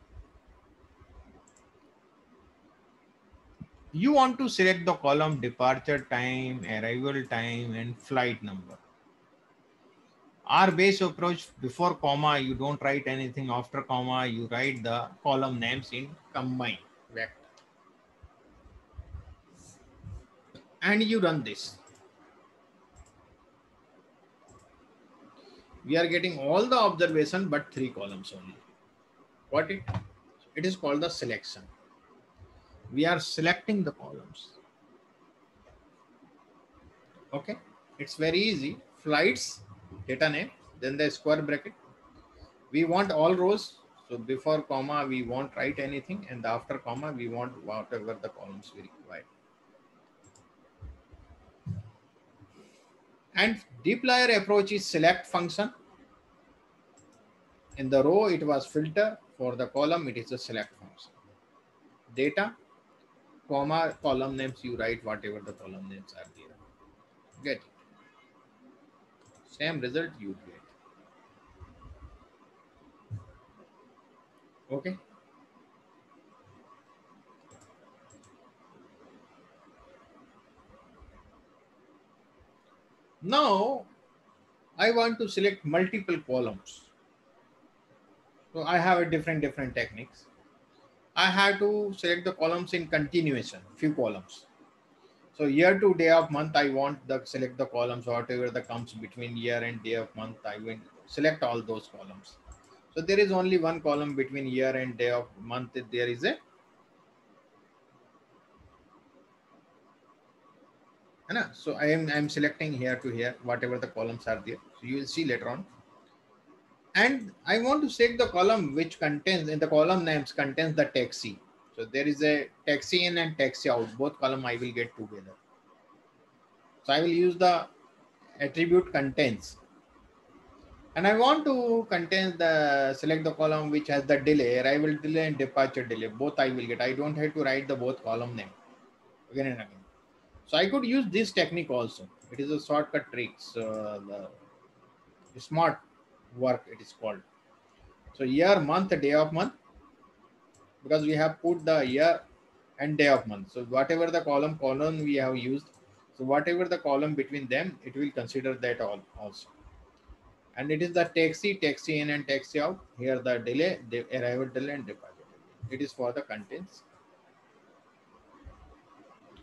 You want to select the column departure time, arrival time, and flight number. Our base approach before comma, you don't write anything after comma, you write the column names in combine vector. And you run this. we are getting all the observation but three columns only. What it it is called the selection. We are selecting the columns. Okay? It's very easy. Flights data name then the square bracket. We want all rows so before comma we won't write anything and after comma we want whatever the columns we require. And dplyr approach is select function. In the row it was filter. For the column it is a select function. Data comma column names you write whatever the column names are there. Get it? Same result you get okay now i want to select multiple columns so I have a different, different techniques. I have to select the columns in continuation, few columns. So year to day of month, I want the select the columns, whatever that comes between year and day of month, I will select all those columns. So there is only one column between year and day of month. There is a so I am I am selecting here to here, whatever the columns are there. So you will see later on and I want to select the column which contains in the column names contains the taxi. So there is a taxi in and taxi out. Both column I will get together. So I will use the attribute contains. And I want to contain the select the column which has the delay, arrival delay and departure delay. Both I will get. I don't have to write the both column name again and again. So I could use this technique also. It is a shortcut tricks. Uh, the smart work it is called. So year, month, day of month, because we have put the year and day of month. So whatever the column column we have used, so whatever the column between them, it will consider that all also. And it is the taxi, taxi in and taxi out. Here the delay, the arrival delay and departure. It is for the contents.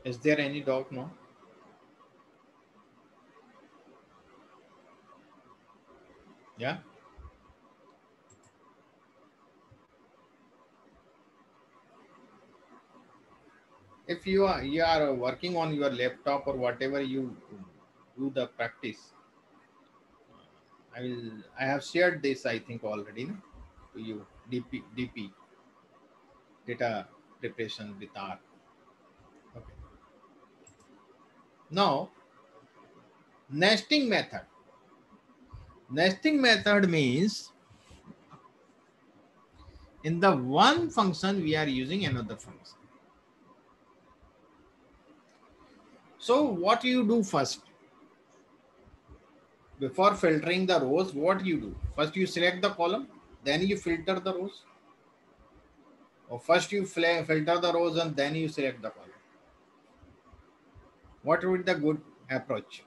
Is there any doubt now? Yeah. If you are you are working on your laptop or whatever you do the practice, I will I have shared this I think already no? to you DP DP data preparation with R. Okay. Now nesting method nesting method means in the one function we are using another function so what you do first before filtering the rows what you do first you select the column then you filter the rows or first you filter the rows and then you select the column what would the good approach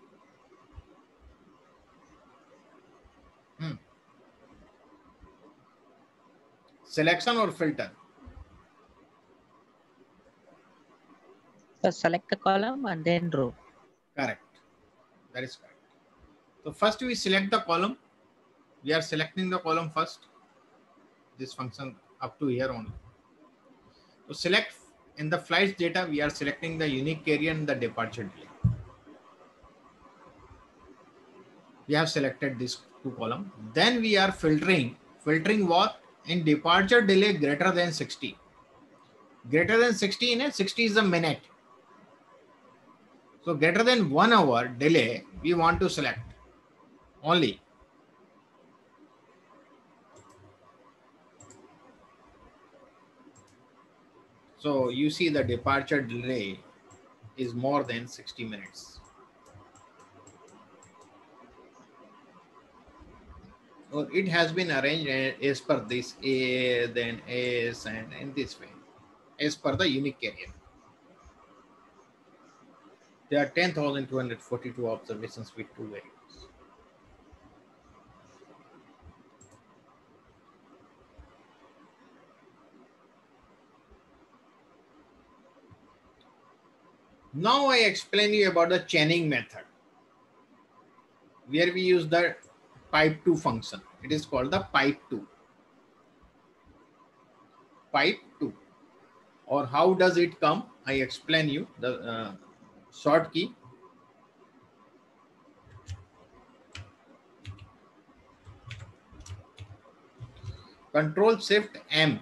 Hmm. Selection or filter? So select the column and then row. Correct. That is correct. So first we select the column. We are selecting the column first. This function up to here only. So select in the flights data, we are selecting the unique carrier and the departure delay. We have selected this two column. Then we are filtering. Filtering what? In departure delay greater than 60. Greater than 60 in a 60 is a minute. So greater than one hour delay, we want to select only. So you see the departure delay is more than 60 minutes. Or it has been arranged as per this A, then S, and in this way, as per the unique carrier. There are 10,242 observations with two variables. Now I explain you about the chaining method where we use the pipe 2 function. It is called the pipe 2. Pipe 2 or how does it come? I explain you the uh, short key. Control Shift M.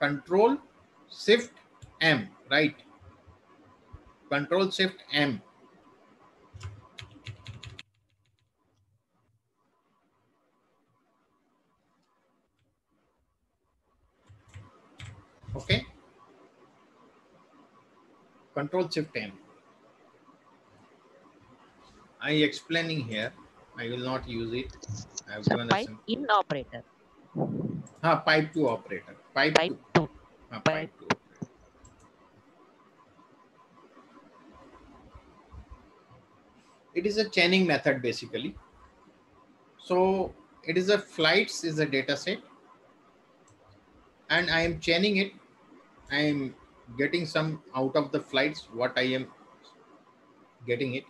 Control Shift M, right? Control Shift M. Okay. Control Shift M. I explaining here. I will not use it. I have Sir, given a pipe in operator. Ah, pipe to operator. Pipe, Pipe to. two. Ah, pipe pipe to It is a chaining method basically. So it is a flights is a data set and I am chaining it. I am getting some out of the flights what I am getting it.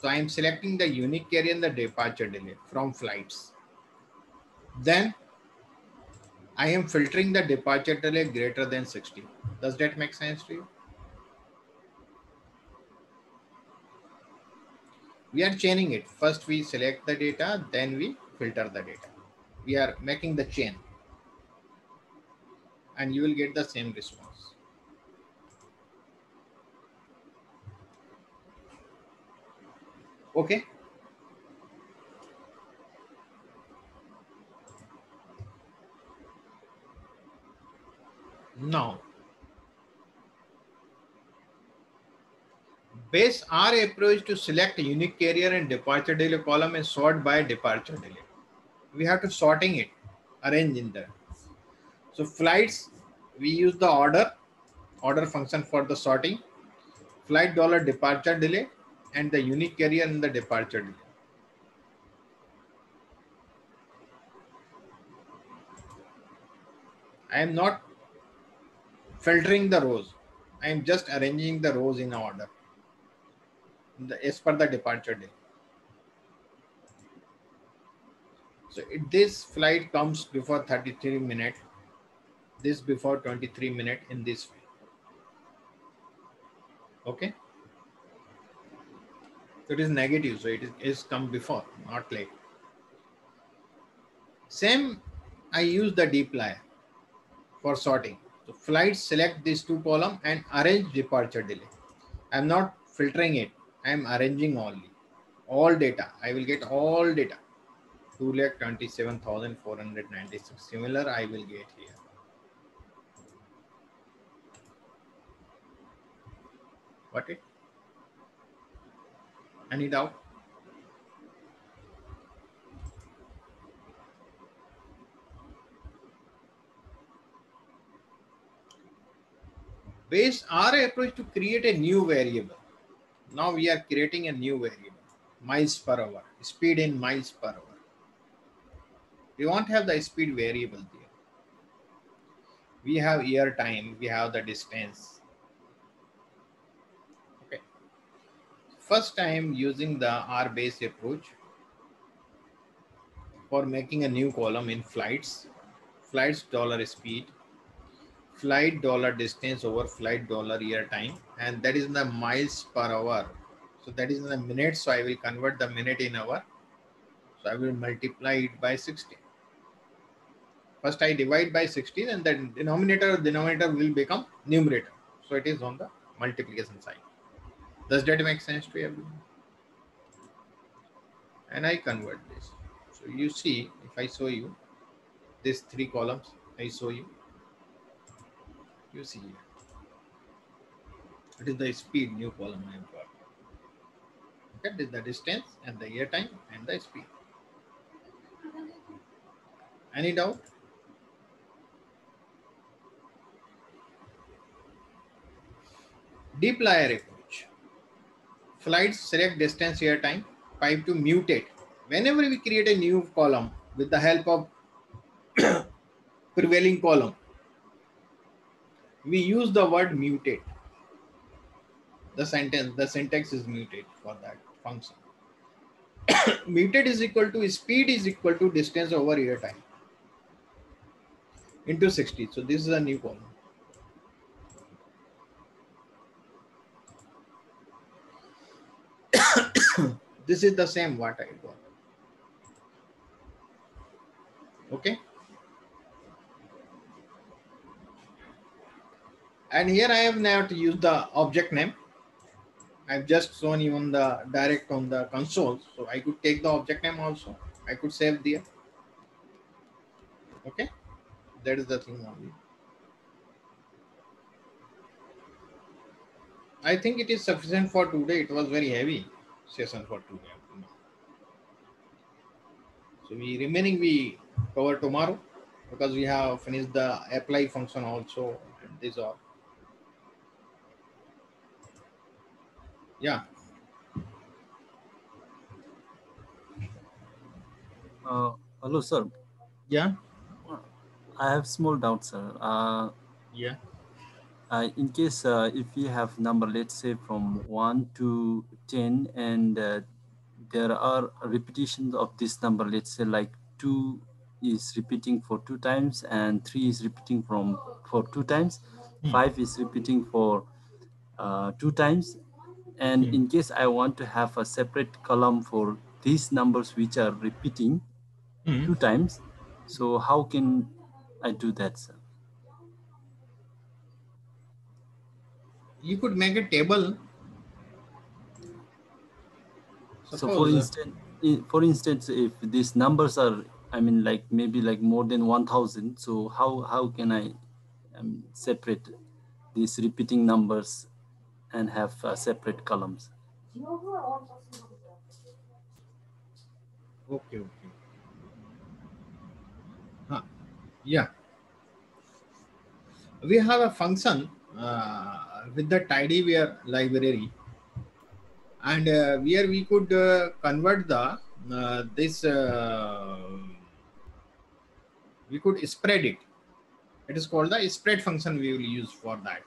So I am selecting the unique carrier and the departure delay from flights. Then I am filtering the departure delay greater than 60. Does that make sense to you? We are chaining it. First we select the data, then we filter the data. We are making the chain. And you will get the same response. Okay. Now, base R approach to select unique carrier and departure delay column and sort by departure delay. We have to sorting it, arrange in there. So flights, we use the order, order function for the sorting, flight dollar departure delay, and the unique carrier and the departure delay. I am not filtering the rows. I am just arranging the rows in order the, as per the departure day. So this flight comes before 33 minute, this before 23 minute in this way. Okay. So it is negative, so it is, is come before, not late. Same, I use the dplyr for sorting. So flights select these two column and arrange departure delay. I'm not filtering it. I'm arranging only all data. I will get all data. 2 lakh 27,496. Similar I will get here. Got it? Any doubt? Base R approach to create a new variable. Now we are creating a new variable, miles per hour, speed in miles per hour. We won't have the speed variable there. We have air time, we have the distance. Okay. First time using the R base approach, for making a new column in flights, flights dollar speed, flight dollar distance over flight dollar air time, and that is in the miles per hour. So that is in the minute So I will convert the minute in hour. So I will multiply it by 60. First I divide by 16 and then denominator denominator will become numerator. So it is on the multiplication side. Does that make sense to everyone? And I convert this. So you see, if I show you these three columns, I show you. You see here. It is the speed new column I have got. Okay, this is the distance and the air time and the speed. Any doubt? dplyr approach. Flight select distance air time, pipe to mutate. Whenever we create a new column with the help of *coughs* prevailing column, we use the word mutate. The sentence, the syntax is mutate for that function. *coughs* mutate is equal to speed is equal to distance over air time into 60. So this is a new column. *coughs* this is the same what I got. Okay. And here I have now to use the object name. I've just shown you on the direct on the console. So I could take the object name also. I could save there. Okay. That is the thing only. I think it is sufficient for today. It was very heavy session for today. So we remaining we cover tomorrow because we have finished the apply function also. These are yeah. Uh, hello, sir. Yeah. I have small doubt, sir. Uh, Yeah. uh, in case uh, if we have number, let's say from one to ten, and uh, there are repetitions of this number. Let's say like two is repeating for two times, and three is repeating from for two times. Hmm. Five is repeating for uh, two times, and Hmm. in case I want to have a separate column for these numbers which are repeating Mhm. two times, so how can I do that, sir? You could make a table. so for uh, instance for instance if these numbers are i mean like maybe like more than 1000 so how how can i um, separate these repeating numbers and have uh, separate columns Okay, okay. Huh. Yeah. We have a function uh, with the tidyverse library and uh, where we could uh, convert the uh, this uh, we could spread it it is called the spread function we will use for that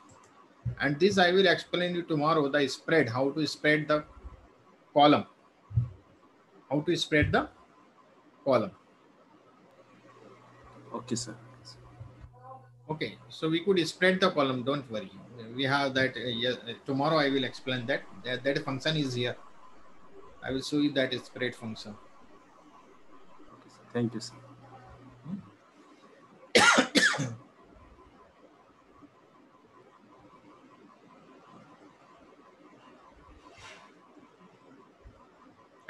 and this i will explain you tomorrow the spread how to spread the column how to spread the column. okay sir Okay, so we could spread the column. Don't worry. We have that. Uh, yes, uh, tomorrow I will explain that. that. That function is here. I will show you that spread function. okay sir thank you sir *coughs* *coughs* *coughs*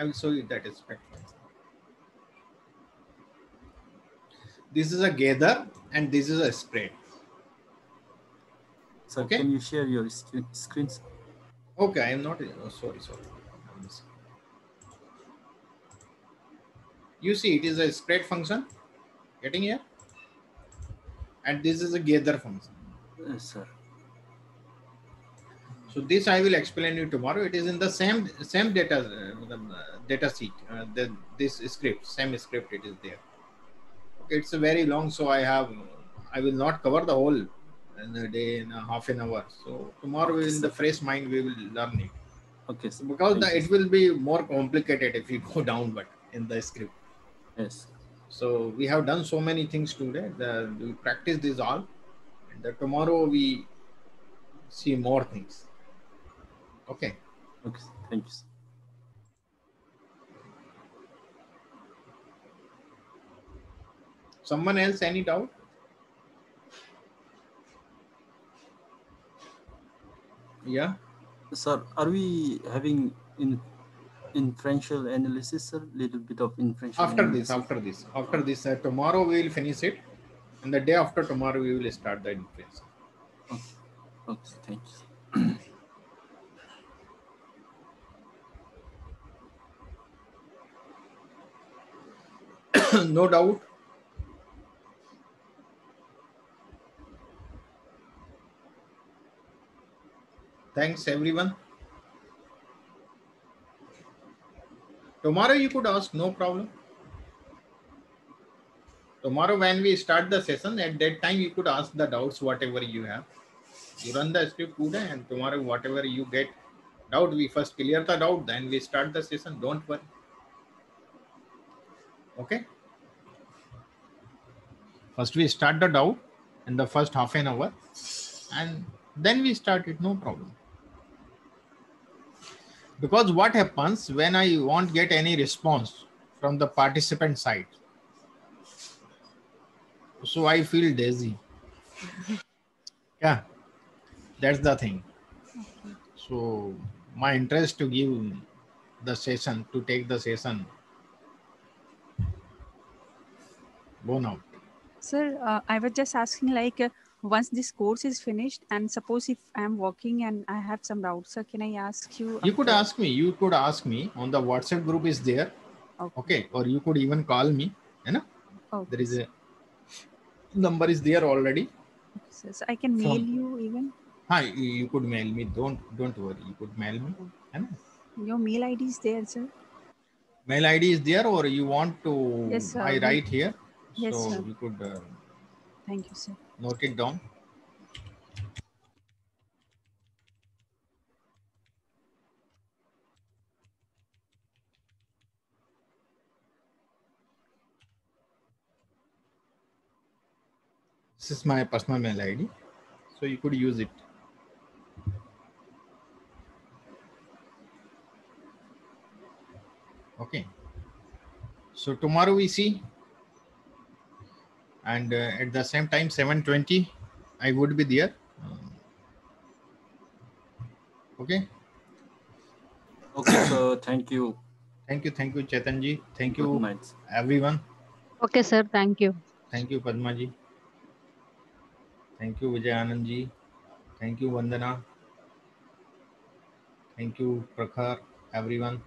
I will show you that function. This is a gather and this is a spread. sir Okay. can you share your screen, screen sir? Okay, I am not. Oh, sorry, sorry. You see, it is a spread function. Getting here? And this is a gather function. yes sir So this I will explain you tomorrow. It is in the same same data uh, uh, data sheet. Uh, the, this script, same script, it is there. Okay, it's a very long, so I have I will not cover the whole in a day in a half an hour. So tomorrow, in the fresh mind, we will learn it okay sir because the, it will be more complicated if you go *laughs* downward in the script. yes So we have done so many things today. The, we practice this all. And the, tomorrow we see more things. Okay. Okay, thank you. Someone else, any doubt? Yeah. Sir, are we having in inferential analysis, sir? Little bit of inferential After analysis? this, after this, after this, uh, tomorrow we will finish it. And the day after tomorrow we will start the inference. Okay, thank you. *clears throat* *coughs* no doubt. Thanks everyone. Tomorrow you could ask, no problem. Tomorrow when we start the session, at that time you could ask the doubts, whatever you have. You run the script and tomorrow whatever you get doubt, we first clear the doubt, then we start the session. Don't worry. Okay. First we start the doubt in the first half an hour and then we start it, no problem. Because what happens when I won't get any response from the participant side? So I feel dizzy. Yeah, that's the thing. So my interest to give the session, to take the session, gone out. Sir, uh, I was just asking like uh, once this course is finished and suppose if I'm working and I have some doubts, sir, can I ask you? You could ask me. You could ask me on the WhatsApp group is there. Okay. Okay, or you could even call me. You know, Okay, there is a number is there already. Okay, sir. So I can mail you even. Hi, you you could mail me. Don't don't worry. You could mail me. you know. Your mail ID is there, sir. Mail ID is there, or you want to? Yes, sir. I write here. Yes, so sir. you could uh, Thank you, sir. note it down. This is my personal mail ID, so you could use it. Okay. So tomorrow we see, and uh, at the same time, 7:20, I would be there. Um, Okay. Okay, so thank you. Thank you, thank you, Chetanji. Thank you, everyone. Okay, sir. Thank you. Thank you, Padma ji. Thank you, Vijay Anand ji. Thank you, Vandana. Thank you, Prakhar, everyone.